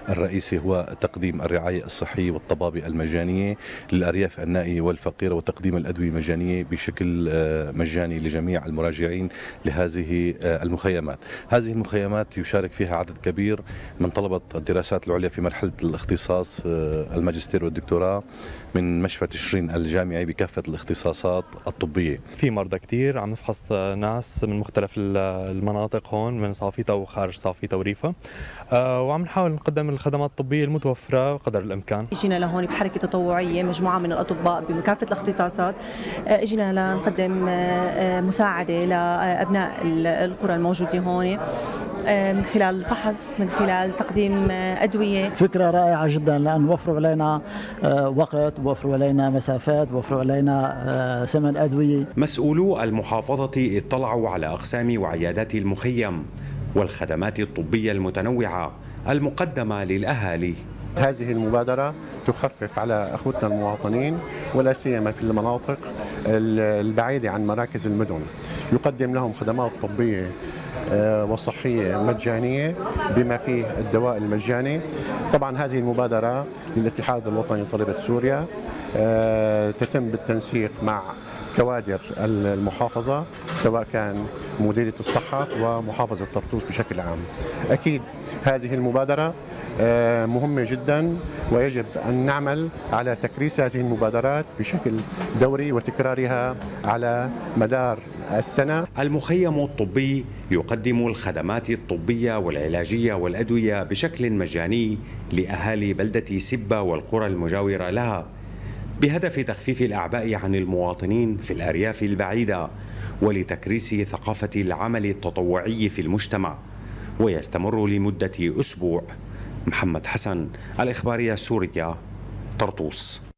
الرئيسي هو تقديم الرعاية الصحية والطبابة المجانية للأرياف النائية والفقيرة وتقديم الأدوية المجانية بشكل آه، مجاني لجميع المراجعين لهذه آه، المخيمات. هذه المخيمات يشارك فيها عدد كبير من طلبة الدراسات العليا في مرحلة الاختصاص آه، الماجستير والدكتوراه. من مشفى تشرين الجامعي بكافة الاختصاصات الطبية. في مرضى كثير عم نفحص ناس من مختلف المناطق هون من صافيتا وخارج صافيتا وريفا. آه، وعم نحاول نقدم الخدمات الطبية المتوفرة قدر الإمكان. إجينا لهون بحركة تطوعية مجموعة من الأطباء بكافه الاختصاصات. آه، إجينا لنقدم مساعدة لأبناء القرى الموجودين هون. من خلال الفحص من خلال تقديم أدوية. فكرة رائعة جدا لأن وفروا علينا وقت وفروا علينا مسافات وفروا علينا ثمن أدوية. مسؤولو المحافظة اطلعوا على أقسام وعيادات المخيم والخدمات الطبية المتنوعة المقدمة للأهالي. هذه المبادرة تخفف على أخوتنا المواطنين ولا سيما في المناطق البعيدة عن مراكز المدن. يقدم لهم خدمات طبية آه، وصحية مجانية بما فيه الدواء المجاني. طبعا هذه المبادرة للاتحاد الوطني لطلبة سوريا آه، تتم بالتنسيق مع كوادر المحافظة سواء كان مديرية الصحة ومحافظة طرطوس بشكل عام. أكيد هذه المبادرة آه، مهمة جدا ويجب أن نعمل على تكريس هذه المبادرات بشكل دوري وتكرارها على مدار السنة. المخيم الطبي يقدم الخدمات الطبية والعلاجية والأدوية بشكل مجاني لأهالي بلدة سبة والقرى المجاورة لها بهدف تخفيف الأعباء عن المواطنين في الأرياف البعيدة ولتكريس ثقافة العمل التطوعي في المجتمع. ويستمر لمدة أسبوع. محمد حسن الإخبارية السورية طرطوس.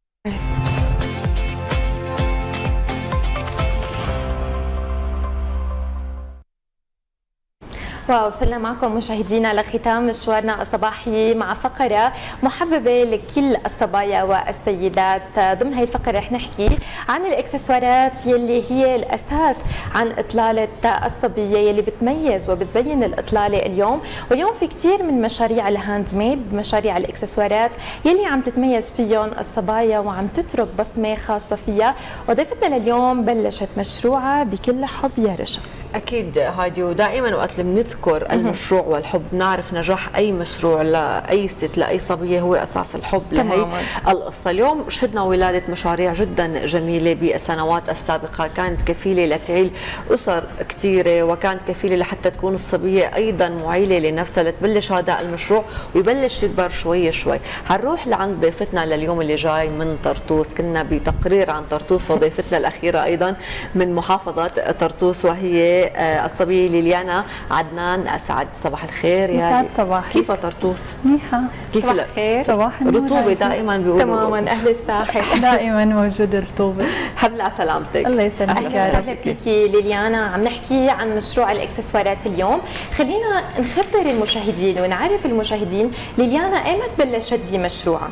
ووصلنا معكم مشاهدينا لختام مشوارنا الصباحي مع فقرة محببة لكل الصبايا والسيدات. ضمن هي الفقرة رح نحكي عن الإكسسوارات يلي هي الأساس عن إطلالة الصبية يلي بتميز وبتزين الإطلالة اليوم. واليوم في كثير من مشاريع ال hand made مشاريع الإكسسوارات يلي عم تتميز فيهم الصبايا وعم تترك بصمة خاصة فيها. وضيفتنا لليوم بلشت مشروعها بكل حب يا رشا. أكيد هادي ودائما وقت اللي بنذكر المشروع والحب. نعرف نجاح أي مشروع لاي ست لأي صبية هو أساس الحب لهي القصة. اليوم شهدنا ولادة مشاريع جدا جميلة بالسنوات السابقة. كانت كفيلة لتعيل أسر كثيره وكانت كفيلة لحتى تكون الصبية أيضا معيلة لنفسها لتبلش هذا المشروع ويبلش يكبر شوي شوي. حنروح لعند ضيفتنا لليوم اللي جاي من طرطوس. كنا بتقرير عن طرطوس وضيفتنا الأخيرة أيضا من محافظة طرطوس وهي الصبيه ليليانا عدنان اسعد صباح الخير. يا صباح. كيف طرطوس؟ منيحه كيف صباح الخير. صباح رطوبة دائما بيقولوا. تماما أهل الساحل. <laughs> دائما موجوده رطوبه الحمد لله سلامتك. الله يسلمك. أهلا وسهلا فيكي ليليانا عم نحكي عن مشروع الإكسسوارات اليوم. خلينا نخبر المشاهدين ونعرف المشاهدين ليليانا إيمت بلشت بمشروعها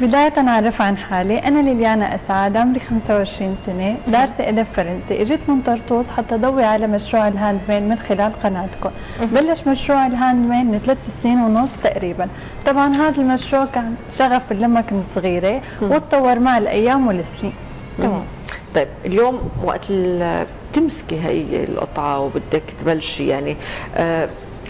بداية أعرف عن حالي. أنا ليليانا أسعد عمري 25 سنة دارسة أدب فرنسي. إجيت من طرطوس حتى أضوي على مشروع ال hand made من خلال قناتكم. بلش مشروع ال hand made من ثلاث سنين ونص تقريبا. طبعا هذا المشروع كان شغف لما كنت صغيرة وتطور مع الأيام والسنين. تمام. طيب اليوم وقت تمسكي هي القطعة وبدك تبلشي يعني آه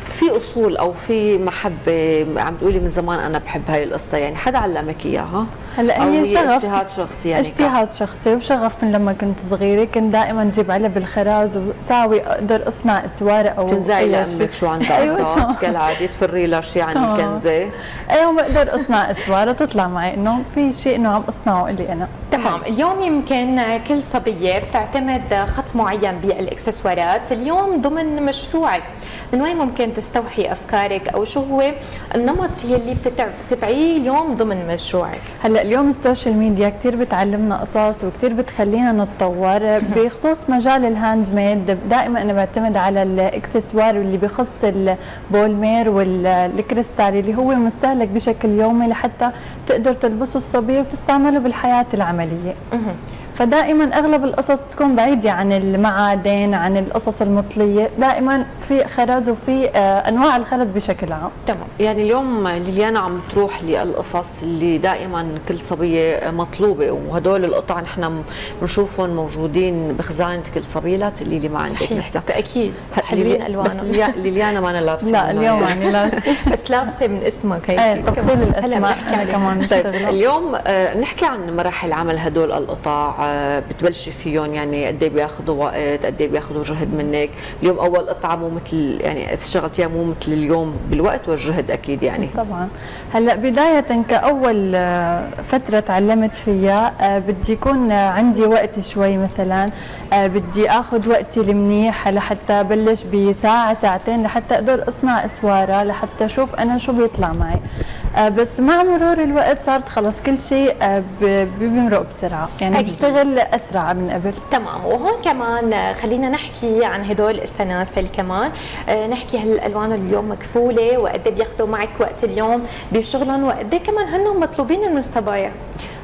في أصول أو في محبة عم تقولي من زمان أنا بحب هاي القصة؟ يعني حدا علمك إياها؟ هلا هي شغف. اجتهاد شخصي يعني اجتهاد شخصي وشغف من لما كنت صغيرة. كنت دائما أجيب علب الخراز وساوي أقدر أصنع إسوارة أو تنزعي لأمك شو عندها <laughs> أيوة كالعادة تفري لها شيء عن الكنزة؟ أيوه بقدر أصنع إسوارة تطلع معي إنه في شيء إنه عم أصنعه لي أنا. تمام. اليوم يمكن كل صبية بتعتمد خط معين بالاكسسوارات اليوم ضمن مشروعك من وين ممكن تستوحي أفكارك أو شو هو النمط يلي بتتبعيه اليوم ضمن مشروعك؟ هلأ اليوم ال social media كثير بتعلمنا قصص وكثير بتخلينا نتطور. بخصوص مجال ال hand made دائما أنا بعتمد على الإكسسوار اللي بخص البولمير والكريستال اللي هو مستهلك بشكل يومي لحتى تقدر تلبسه الصبيه وتستعمله بالحياة العملية. فدائما أغلب القصص تكون بعيدة عن المعادن عن القصص المطليه دائما في خرز وفي آه، أنواع الخرز بشكل عام. تمام. يعني اليوم ليليانا عم تروح للقصص اللي دائما كل صبية مطلوبة وهدول القطع نحن بنشوفهم موجودين بخزانة كل صبية لا تقولي لي ما عندك نحسها أكيد حلوين الوان بس ليليانا ما أنا لابسة لا اليوم ماني لابسة. <laughs> بس لابسة من اسمك هيك إيه تفصيل الأسماء. كمان طيب اليوم آه نحكي عن مراحل عمل هدول القطع بتبلشي فيهم يعني قد إيه بياخذوا وقت قد إيه بياخذوا جهد منك. اليوم أول قطعه مو مثل يعني اشتغلتيها مو مثل اليوم بالوقت والجهد أكيد يعني. طبعا. هلأ بداية كأول آه، فترة تعلمت فيها آه، بدي يكون عندي وقت شوي مثلا آه، بدي آخذ وقتي المنيح لحتى بلش بساعة ساعتين لحتى أقدر أصنع أسوارة لحتى أشوف أنا شو بيطلع معي. بس مع مرور الوقت صارت خلص كل شيء بيمرق بسرعة. يعني أكيد. بشتغل أسرع من قبل. تمام. وهون كمان خلينا نحكي عن هدول السلاسل كمان. نحكي هالألوان اليوم مكفولة وقد إيه بياخذوا معك وقت اليوم بشغلهم وقد إيه كمان هن مطلوبين من الصبايا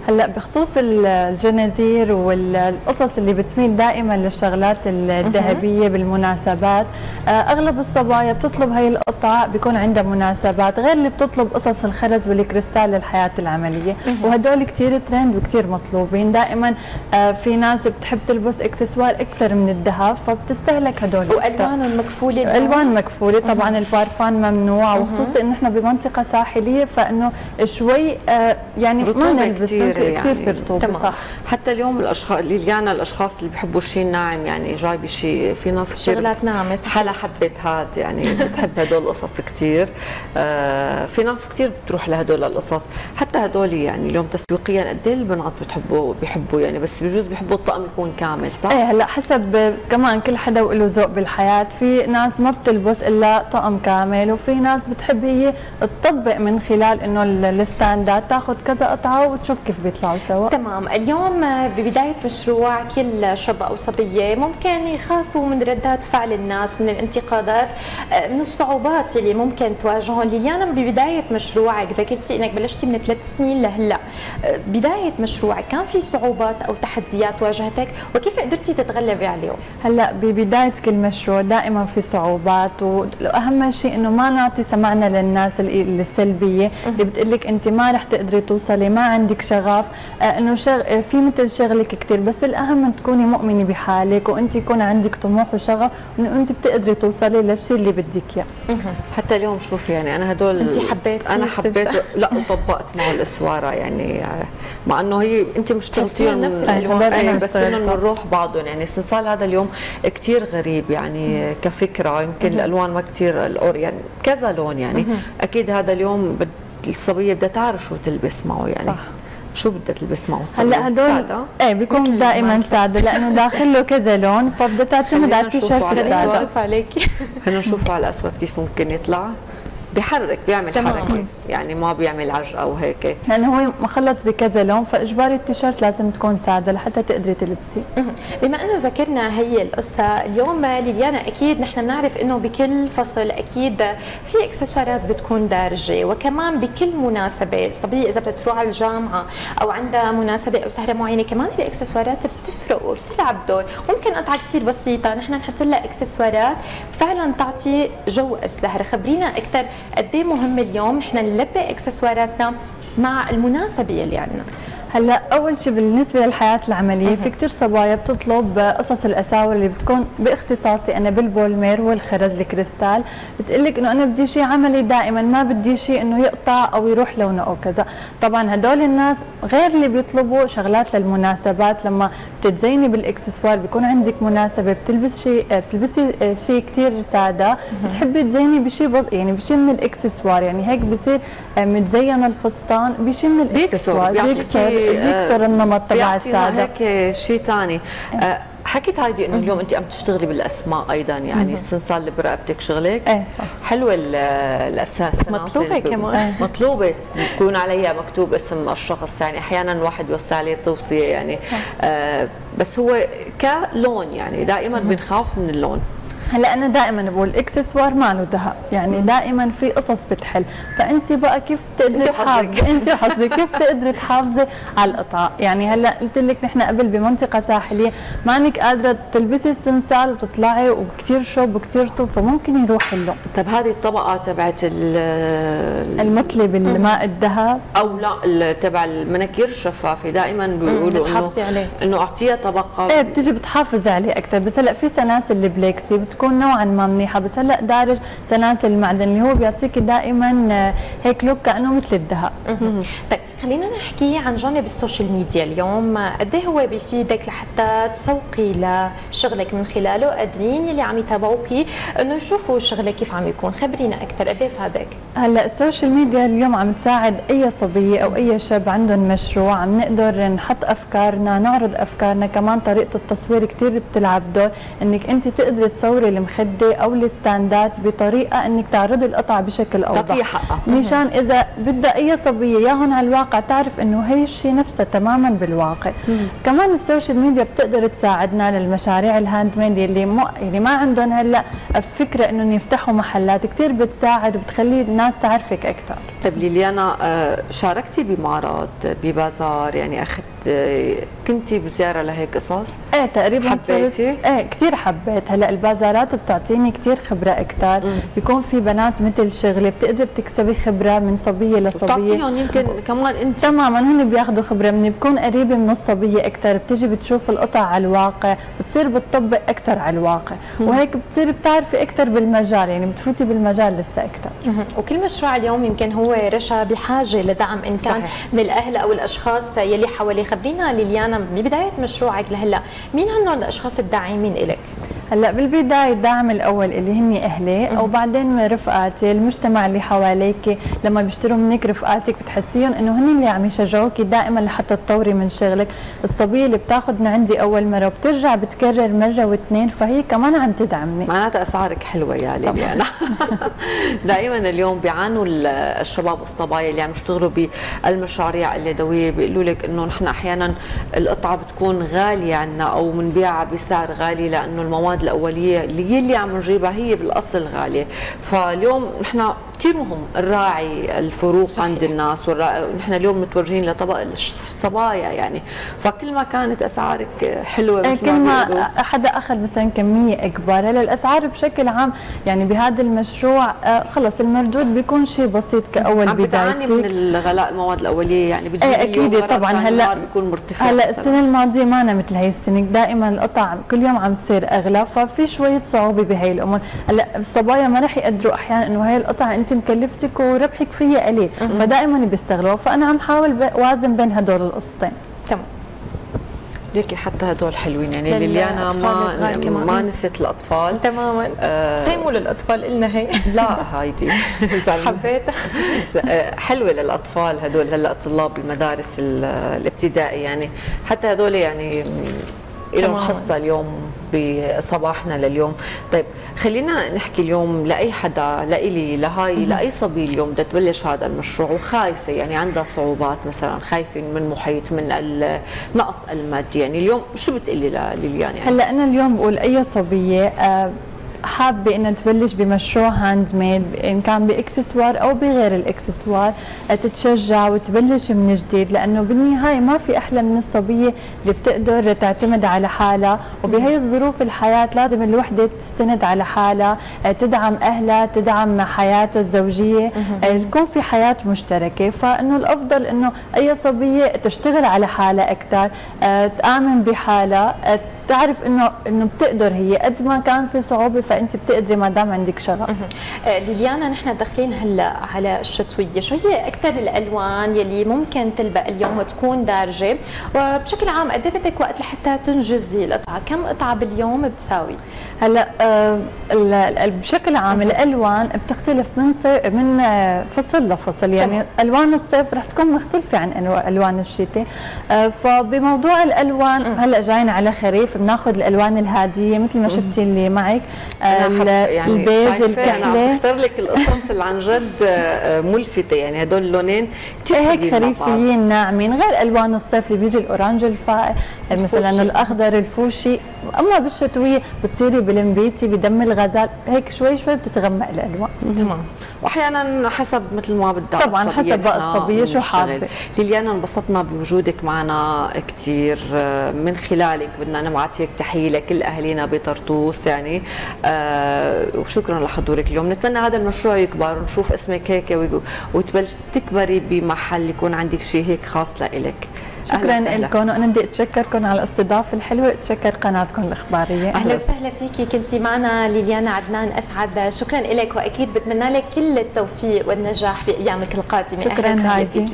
هلا بخصوص الجنازير والقصص اللي بتميل دائما للشغلات الذهبية بالمناسبات آه، أغلب الصبايا بتطلب هي القطع بيكون عندها مناسبات غير اللي بتطلب قصص الخرز والكريستال للحياة العملية. وهدول كثير ترند وكثير مطلوبين. دائما آه، في ناس بتحب تلبس إكسسوار أكثر من الذهب فبتستهلك هدول والوان مكفولة الوان مكفولة طبعا البارفان ممنوع وخصوصا انه إحنا بمنطقة ساحلية فإنه شوي آه، يعني ما نلبس يعني. كثير في رطوبه صح. حتى اليوم الاشخاص ليليانا الأشخاص اللي بيحبوا الشيء الناعم يعني جايبه شيء في ناس كثير شغلات ناعمة حلا حبت هاد يعني بتحب هدول القصص كثير آه في ناس كثير بتروح لهدول القصص. حتى هدول يعني اليوم تسويقيا قد إيه البنات بتحبوا بيحبوا يعني بس بجوز بيحبوا الطقم يكون كامل صح؟ إيه هلأ حسب كمان كل حدا وله ذوق بالحياة. في ناس ما بتلبس إلا طقم كامل وفي ناس بتحب هي تطبق من خلال إنه الستاندات تاخذ كذا قطعة وتشوف كيف بيطلعوا سوا. تمام. اليوم ببداية مشروع كل شاب أو صبية ممكن يخافوا من ردات فعل الناس من الانتقادات من الصعوبات اللي ممكن تواجههم. ليانا ببداية مشروعك ذكرتي إنك بلشتي من ثلاث سنين لهلأ بداية مشروعك كان في صعوبات أو تحديات واجهتك؟ وكيف قدرتي تتغلبي عليهم؟ هلأ ببداية كل مشروع دائما في صعوبات وأهم شيء إنه ما نعطي سمعنا للناس السلبية. اللي بتقول لك أنت ما رح تقدري توصلي ما عندك شغف. آه، إنه شغ... آه، في مثل شغلك كثير بس الأهم إن تكوني مؤمنة بحالك وانت يكون عندك طموح وشغف إنه انت بتقدري توصلي للشيء اللي بدك إياه. حتى اليوم شوفي يعني أنا هدول انت حبيتي أنا حبيت لا وطبقت معه الأسوارة يعني مع إنه هي انت مشتغلتيهم نفس الألوان. إيه بس إنهم من روح بعضهم يعني الصلصال هذا اليوم كثير غريب يعني كفكرة يمكن الألوان ما كثير يعني كذا لون يعني. أكيد هذا اليوم الصبية بدها تعرف شو تلبس معه يعني. صح. شو بدها تلبس معه؟ هلأ هدول إيه بيكون دائما ساده لأنه داخل له كذا لون فبدها تعتمد على التيشيرت الساده نشوف عليكي خلينا نشوف على الأسود كيف ممكن يطلع. بحرك بيعمل تمام. حركة. يعني ما بيعمل عجقة وهيك لأنه هو مخلط بكذا لون فاجباري التيشيرت لازم تكون سادة لحتى تقدري تلبسي بما إنه ذكرنا هي القصة اليوم ليليانا أكيد نحن بنعرف إنه بكل فصل أكيد في إكسسوارات بتكون دارجة وكمان بكل مناسبة الصبيه إذا بدها تروح على الجامعة أو عندها مناسبة أو سهرة معينة كمان الاكسسوارات بتفرق وبتلعب دور. ممكن قطعه كثير بسيطة نحن نحط لها إكسسوارات فعلا تعطي جو السهرة. خبرينا أكثر قد مهم اليوم. نحن نلبي إكسسواراتنا مع المناسبة اللي عندنا. هلا أول شيء بالنسبة للحياة العملية في كثير صبايا بتطلب قصص الأساور اللي بتكون باختصاصي أنا بالبولمير والخرز الكريستال. بتقول لك إنه أنا بدي شيء عملي دائما ما بدي شيء إنه يقطع أو يروح لونه أو كذا. طبعا هدول الناس غير اللي بيطلبوا شغلات للمناسبات لما بتتزيني بالإكسسوار بيكون عندك مناسبة بتلبس شيء بتلبسي شيء كثير سادة بتحبي تزيني بشيء يعني بشيء من الإكسسوار. يعني هيك بصير متزين الفستان بشيء من الإكسسوار بيكسر. بيكسر النمط تبع السادة. هيك شيء ثاني آه، حكيت هايدي إنه اليوم انت عم تشتغلي بالأسماء أيضا يعني السنسال اللي برقبتك شغلك. إيه صح. حلوة الأساس مطلوبة كمان. إيه. مطلوبة. يكون عليها مكتوب اسم الشخص يعني أحيانا واحد يوصي عليه توصيه يعني. آه بس هو كلون يعني دائما بنخاف من اللون. هلا أنا دائما بقول اكسسوار ما له ذهب يعني دائما في قصص بتحل. فانت بقى كيف تقدري تحافظي؟ انت وحظك. كيف تقدري تحافظي على القطع يعني هلا قلت لك نحن قبل بمنطقة ساحلية ما انك قادرة تلبسي السنسال وتطلعي وكثير شوب وكثير طوب فممكن يروح اللون. طيب هذه الطبقة تبعت المثلي بالماء الذهب أو لا تبع المناكير الشفافة. دائما بيقولوا إنه إنه أعطيها طبقة. إيه بتيجي بتحافظي عليه أكثر بس هلا في سلاسل البليكسي بتكون نوعا ما منيحة. بس هلأ دارج سلاسل المعدن اللي هو بيعطيك دائما هيك look كأنه مثل الذهب. طيب خلينا نحكي عن جانب ال social media اليوم. قد إيه هو بيفيدك لحتى تسوقي لشغلك من خلاله؟ قادرين يلي عم يتابعوكي. إنه يشوفوا شغلك كيف عم يكون. خبرينا أكثر قد إيه فادك؟ هلا ال social media اليوم عم تساعد أي صبيه أو أي شاب عندهم مشروع عم نقدر نحط أفكارنا نعرض أفكارنا. كمان طريقة التصوير كثير بتلعب دور. إنك أنت تقدري تصوري المخدة أو الستاندات بطريقة إنك تعرضي القطع بشكل أوضح. تعطيها حقها. مشان إذا بدها أي صبية ياهن على الواقع تعرف إنه هي الشيء نفسه تماما بالواقع. مم. كمان ال social media بتقدر تساعدنا للمشاريع ال hand made اللي مو اللي ما عندهم هلأ فكره إنهم يفتحوا محلات. كثير بتساعد وبتخلي الناس تعرفك أكثر طيب ليليانا آه، شاركتي بمعرض ببازار يعني أخذت آه، كنتي بزيارة لهيك قصص؟ إيه تقريبا حبيتي؟ إيه كثير حبيت. هلأ البازارات بتعطيني كثير خبرة أكثر بيكون في بنات مثل شغلي بتقدر تكسبي خبرة من صبية لصبية. بتعطيهم يمكن كمان انت تماما هن بياخذوا خبرة مني بكون قريبة من الصبية أكثر بتيجي بتشوف القطع على الواقع بتصير بتطبق أكثر على الواقع. مم. وهيك بتصير بتعرفي أكثر بالمجال يعني بتفوتي بالمجال لسه أكثر وكل مشروع اليوم يمكن هو رشا بحاجة لدعم ان كان. من الأهل أو الأشخاص يلي حواليه. خبرينا ليليانا ببداية مشروعك لهلأ. مين هن الأشخاص الداعمين لك هلا بالبداية الدعم الأول اللي هن أهلي أو بعدين رفقاتي المجتمع اللي حواليك لما بيشتروا منك رفقاتك بتحسيهم إنه هن اللي عم يشجعوك دائما لحتى تطوري من شغلك. الصبية اللي بتاخذ من عندي أول مرة وبترجع بتكرر مرة واثنين فهي كمان عم تدعمني. معناتها أسعارك حلوة يا ليليانا <laughs> دائما اليوم بيعانوا الشباب والصبايا اللي عم يشتغلوا بالمشاريع اليدويه بيقولوا لك إنه نحن أحيانا القطعة بتكون غالية عنا أو بنبيعها بسعر غالي لأنه المواد الأولية اللي اللي عم نجيبها هي بالأصل غاليه فاليوم نحن كثير مهم نراعي الفروق صحيح. عند الناس ونحن اليوم متوجهين لطبق الصبايا يعني. فكل ما كانت أسعارك حلوة مثل كل ما حدا أخذ مثلا كمية اكبر هلا الأسعار بشكل عام يعني بهذا المشروع آه، خلص المردود بيكون شيء بسيط كأول بدايتي. عم من الغلاء المواد الأولية يعني بتجيبي إيه أكيد طبعا. هلا بيكون مرتفع هلا السنة الماضية ما أنا مثل هي السنة. دائما القطع كل يوم عم تصير أغلى ففي شوية صعوبة بهي الأمور. هلا الصبايا ما رح يقدروا أحيانا إنه هي القطع أنت مكلفتك وربحك فيها قليل فدائما بيستغلوا فأنا عم حاول وازن بين هدول القصتين. تمام. ليكي حتى هدول حلوين. يعني ليليانا ما ما نسيت الأطفال. تماما. آه مو للأطفال قلنا هي. لا هايدي. <laughs> حبيت. آه، حلوة للأطفال هدول هلأ طلاب المدارس الابتدائي يعني حتى هدول يعني لهم حصة اليوم بصباحنا لليوم. طيب خلينا نحكي اليوم لأي حدا لإلي لهاي لأي صبي اليوم بدها تبلش هذا المشروع وخايفة يعني عندها صعوبات مثلا خايفة من محيط من النقص المادي يعني اليوم شو بتقلي لليان يعني هلأ أنا اليوم بقول أي صبية آه حابة انها تبلش بمشروع hand made إن كان بإكسسوار أو بغير الإكسسوار تتشجع وتبلش من جديد لأنه بالنهاية ما في أحلى من الصبية اللي بتقدر تعتمد على حالها وبهي الظروف الحياة لازم الوحدة تستند على حالها تدعم أهلها تدعم حياتها الزوجية تكون في حياة مشتركة. فإنه الأفضل إنه أي صبية تشتغل على حالها أكثر تآمن بحالها تعرف انه إنه بتقدر هي قد ما كان في صعوبة فأنت بتقدري ما دام عندك شغف. آه، ليليانا نحن داخلين هلا على الشتوية. شو هي أكثر الألوان يلي ممكن تلبق اليوم وتكون دارجة؟ وبشكل عام قد إيه بدك وقت لحتى تنجزي القطعة؟ كم قطعة باليوم بتساوي؟ هلا آه بشكل عام الألوان بتختلف من من آه، فصل لفصل. يعني طبعا. ألوان الصيف رح تكون مختلفة عن ألوان الشتاء. آه فبموضوع الألوان هلا جايين على خريف بناخذ الألوان الهادية مثل ما شفتي اللي معك. يعني البيج الكحلي. بختار لك القصص اللي عن جد ملفتة. يعني هدول اللونين كثير هيك خريفيين ناعمين غير ألوان الصيف اللي بيجي ال orange الفائق مثلا الأخضر الفوشي. أما بالشتوية بتصيري بالنبيتي بدم الغزال. هيك شوي شوي بتتغمق الالوان تمام. وأحيانا حسب مثل ما بدها طبعا حسب بقى الصبية شو حابة. ليليانا انبسطنا بوجودك معنا كثير آه، من خلالك بدنا نبعث هيك تحية لكل أهالينا بطرطوس يعني. آه وشكرا لحضورك اليوم. نتمنى هذا المشروع يكبر. ونشوف اسمك هيك وتبلش تكبري بمحل يكون عندك شيء هيك خاص لإلك. شكرا لكم وأنا بدي أتشكركم على الاستضافة الحلوة. أتشكر قناتكم الإخبارية. أهلا وسهلا. فيكي. كنتي معنا ليليانا عدنان أسعد. شكرا لك وأكيد بتمنى لك كل التوفيق والنجاح بأيامك القادمة. شكرا هايدي.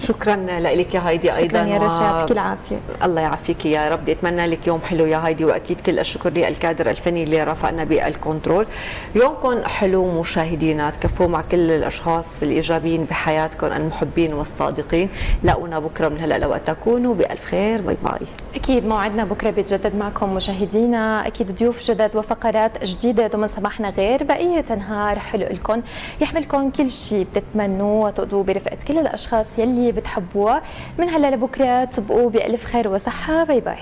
شكرا لك يا هايدي أيضا شكرا يا رشا يعطيك العافية. الله يعافيك يا رب. اتمنى لك يوم حلو يا هايدي وأكيد كل الشكر للكادر الفني اللي رافقنا بال control. يومكم حلو مشاهدينا تكفوا مع كل الأشخاص الإيجابيين بحياتكم المحبين والصادقين. لاقونا بكرة من هلأ لوقت كونوا بألف خير bye bye. أكيد موعدنا بكرة بيتجدد معكم مشاهدينا. أكيد ضيوف جدد وفقرات جديدة ضمن صباحنا غير بقية نهار حلو لكم. يحملكم كل شيء بتتمنوه وتقضوا برفقة كل الاشخاص يلي بتحبوها. من هلا لبكرة تبقوا بألف خير وصحة. باي باي.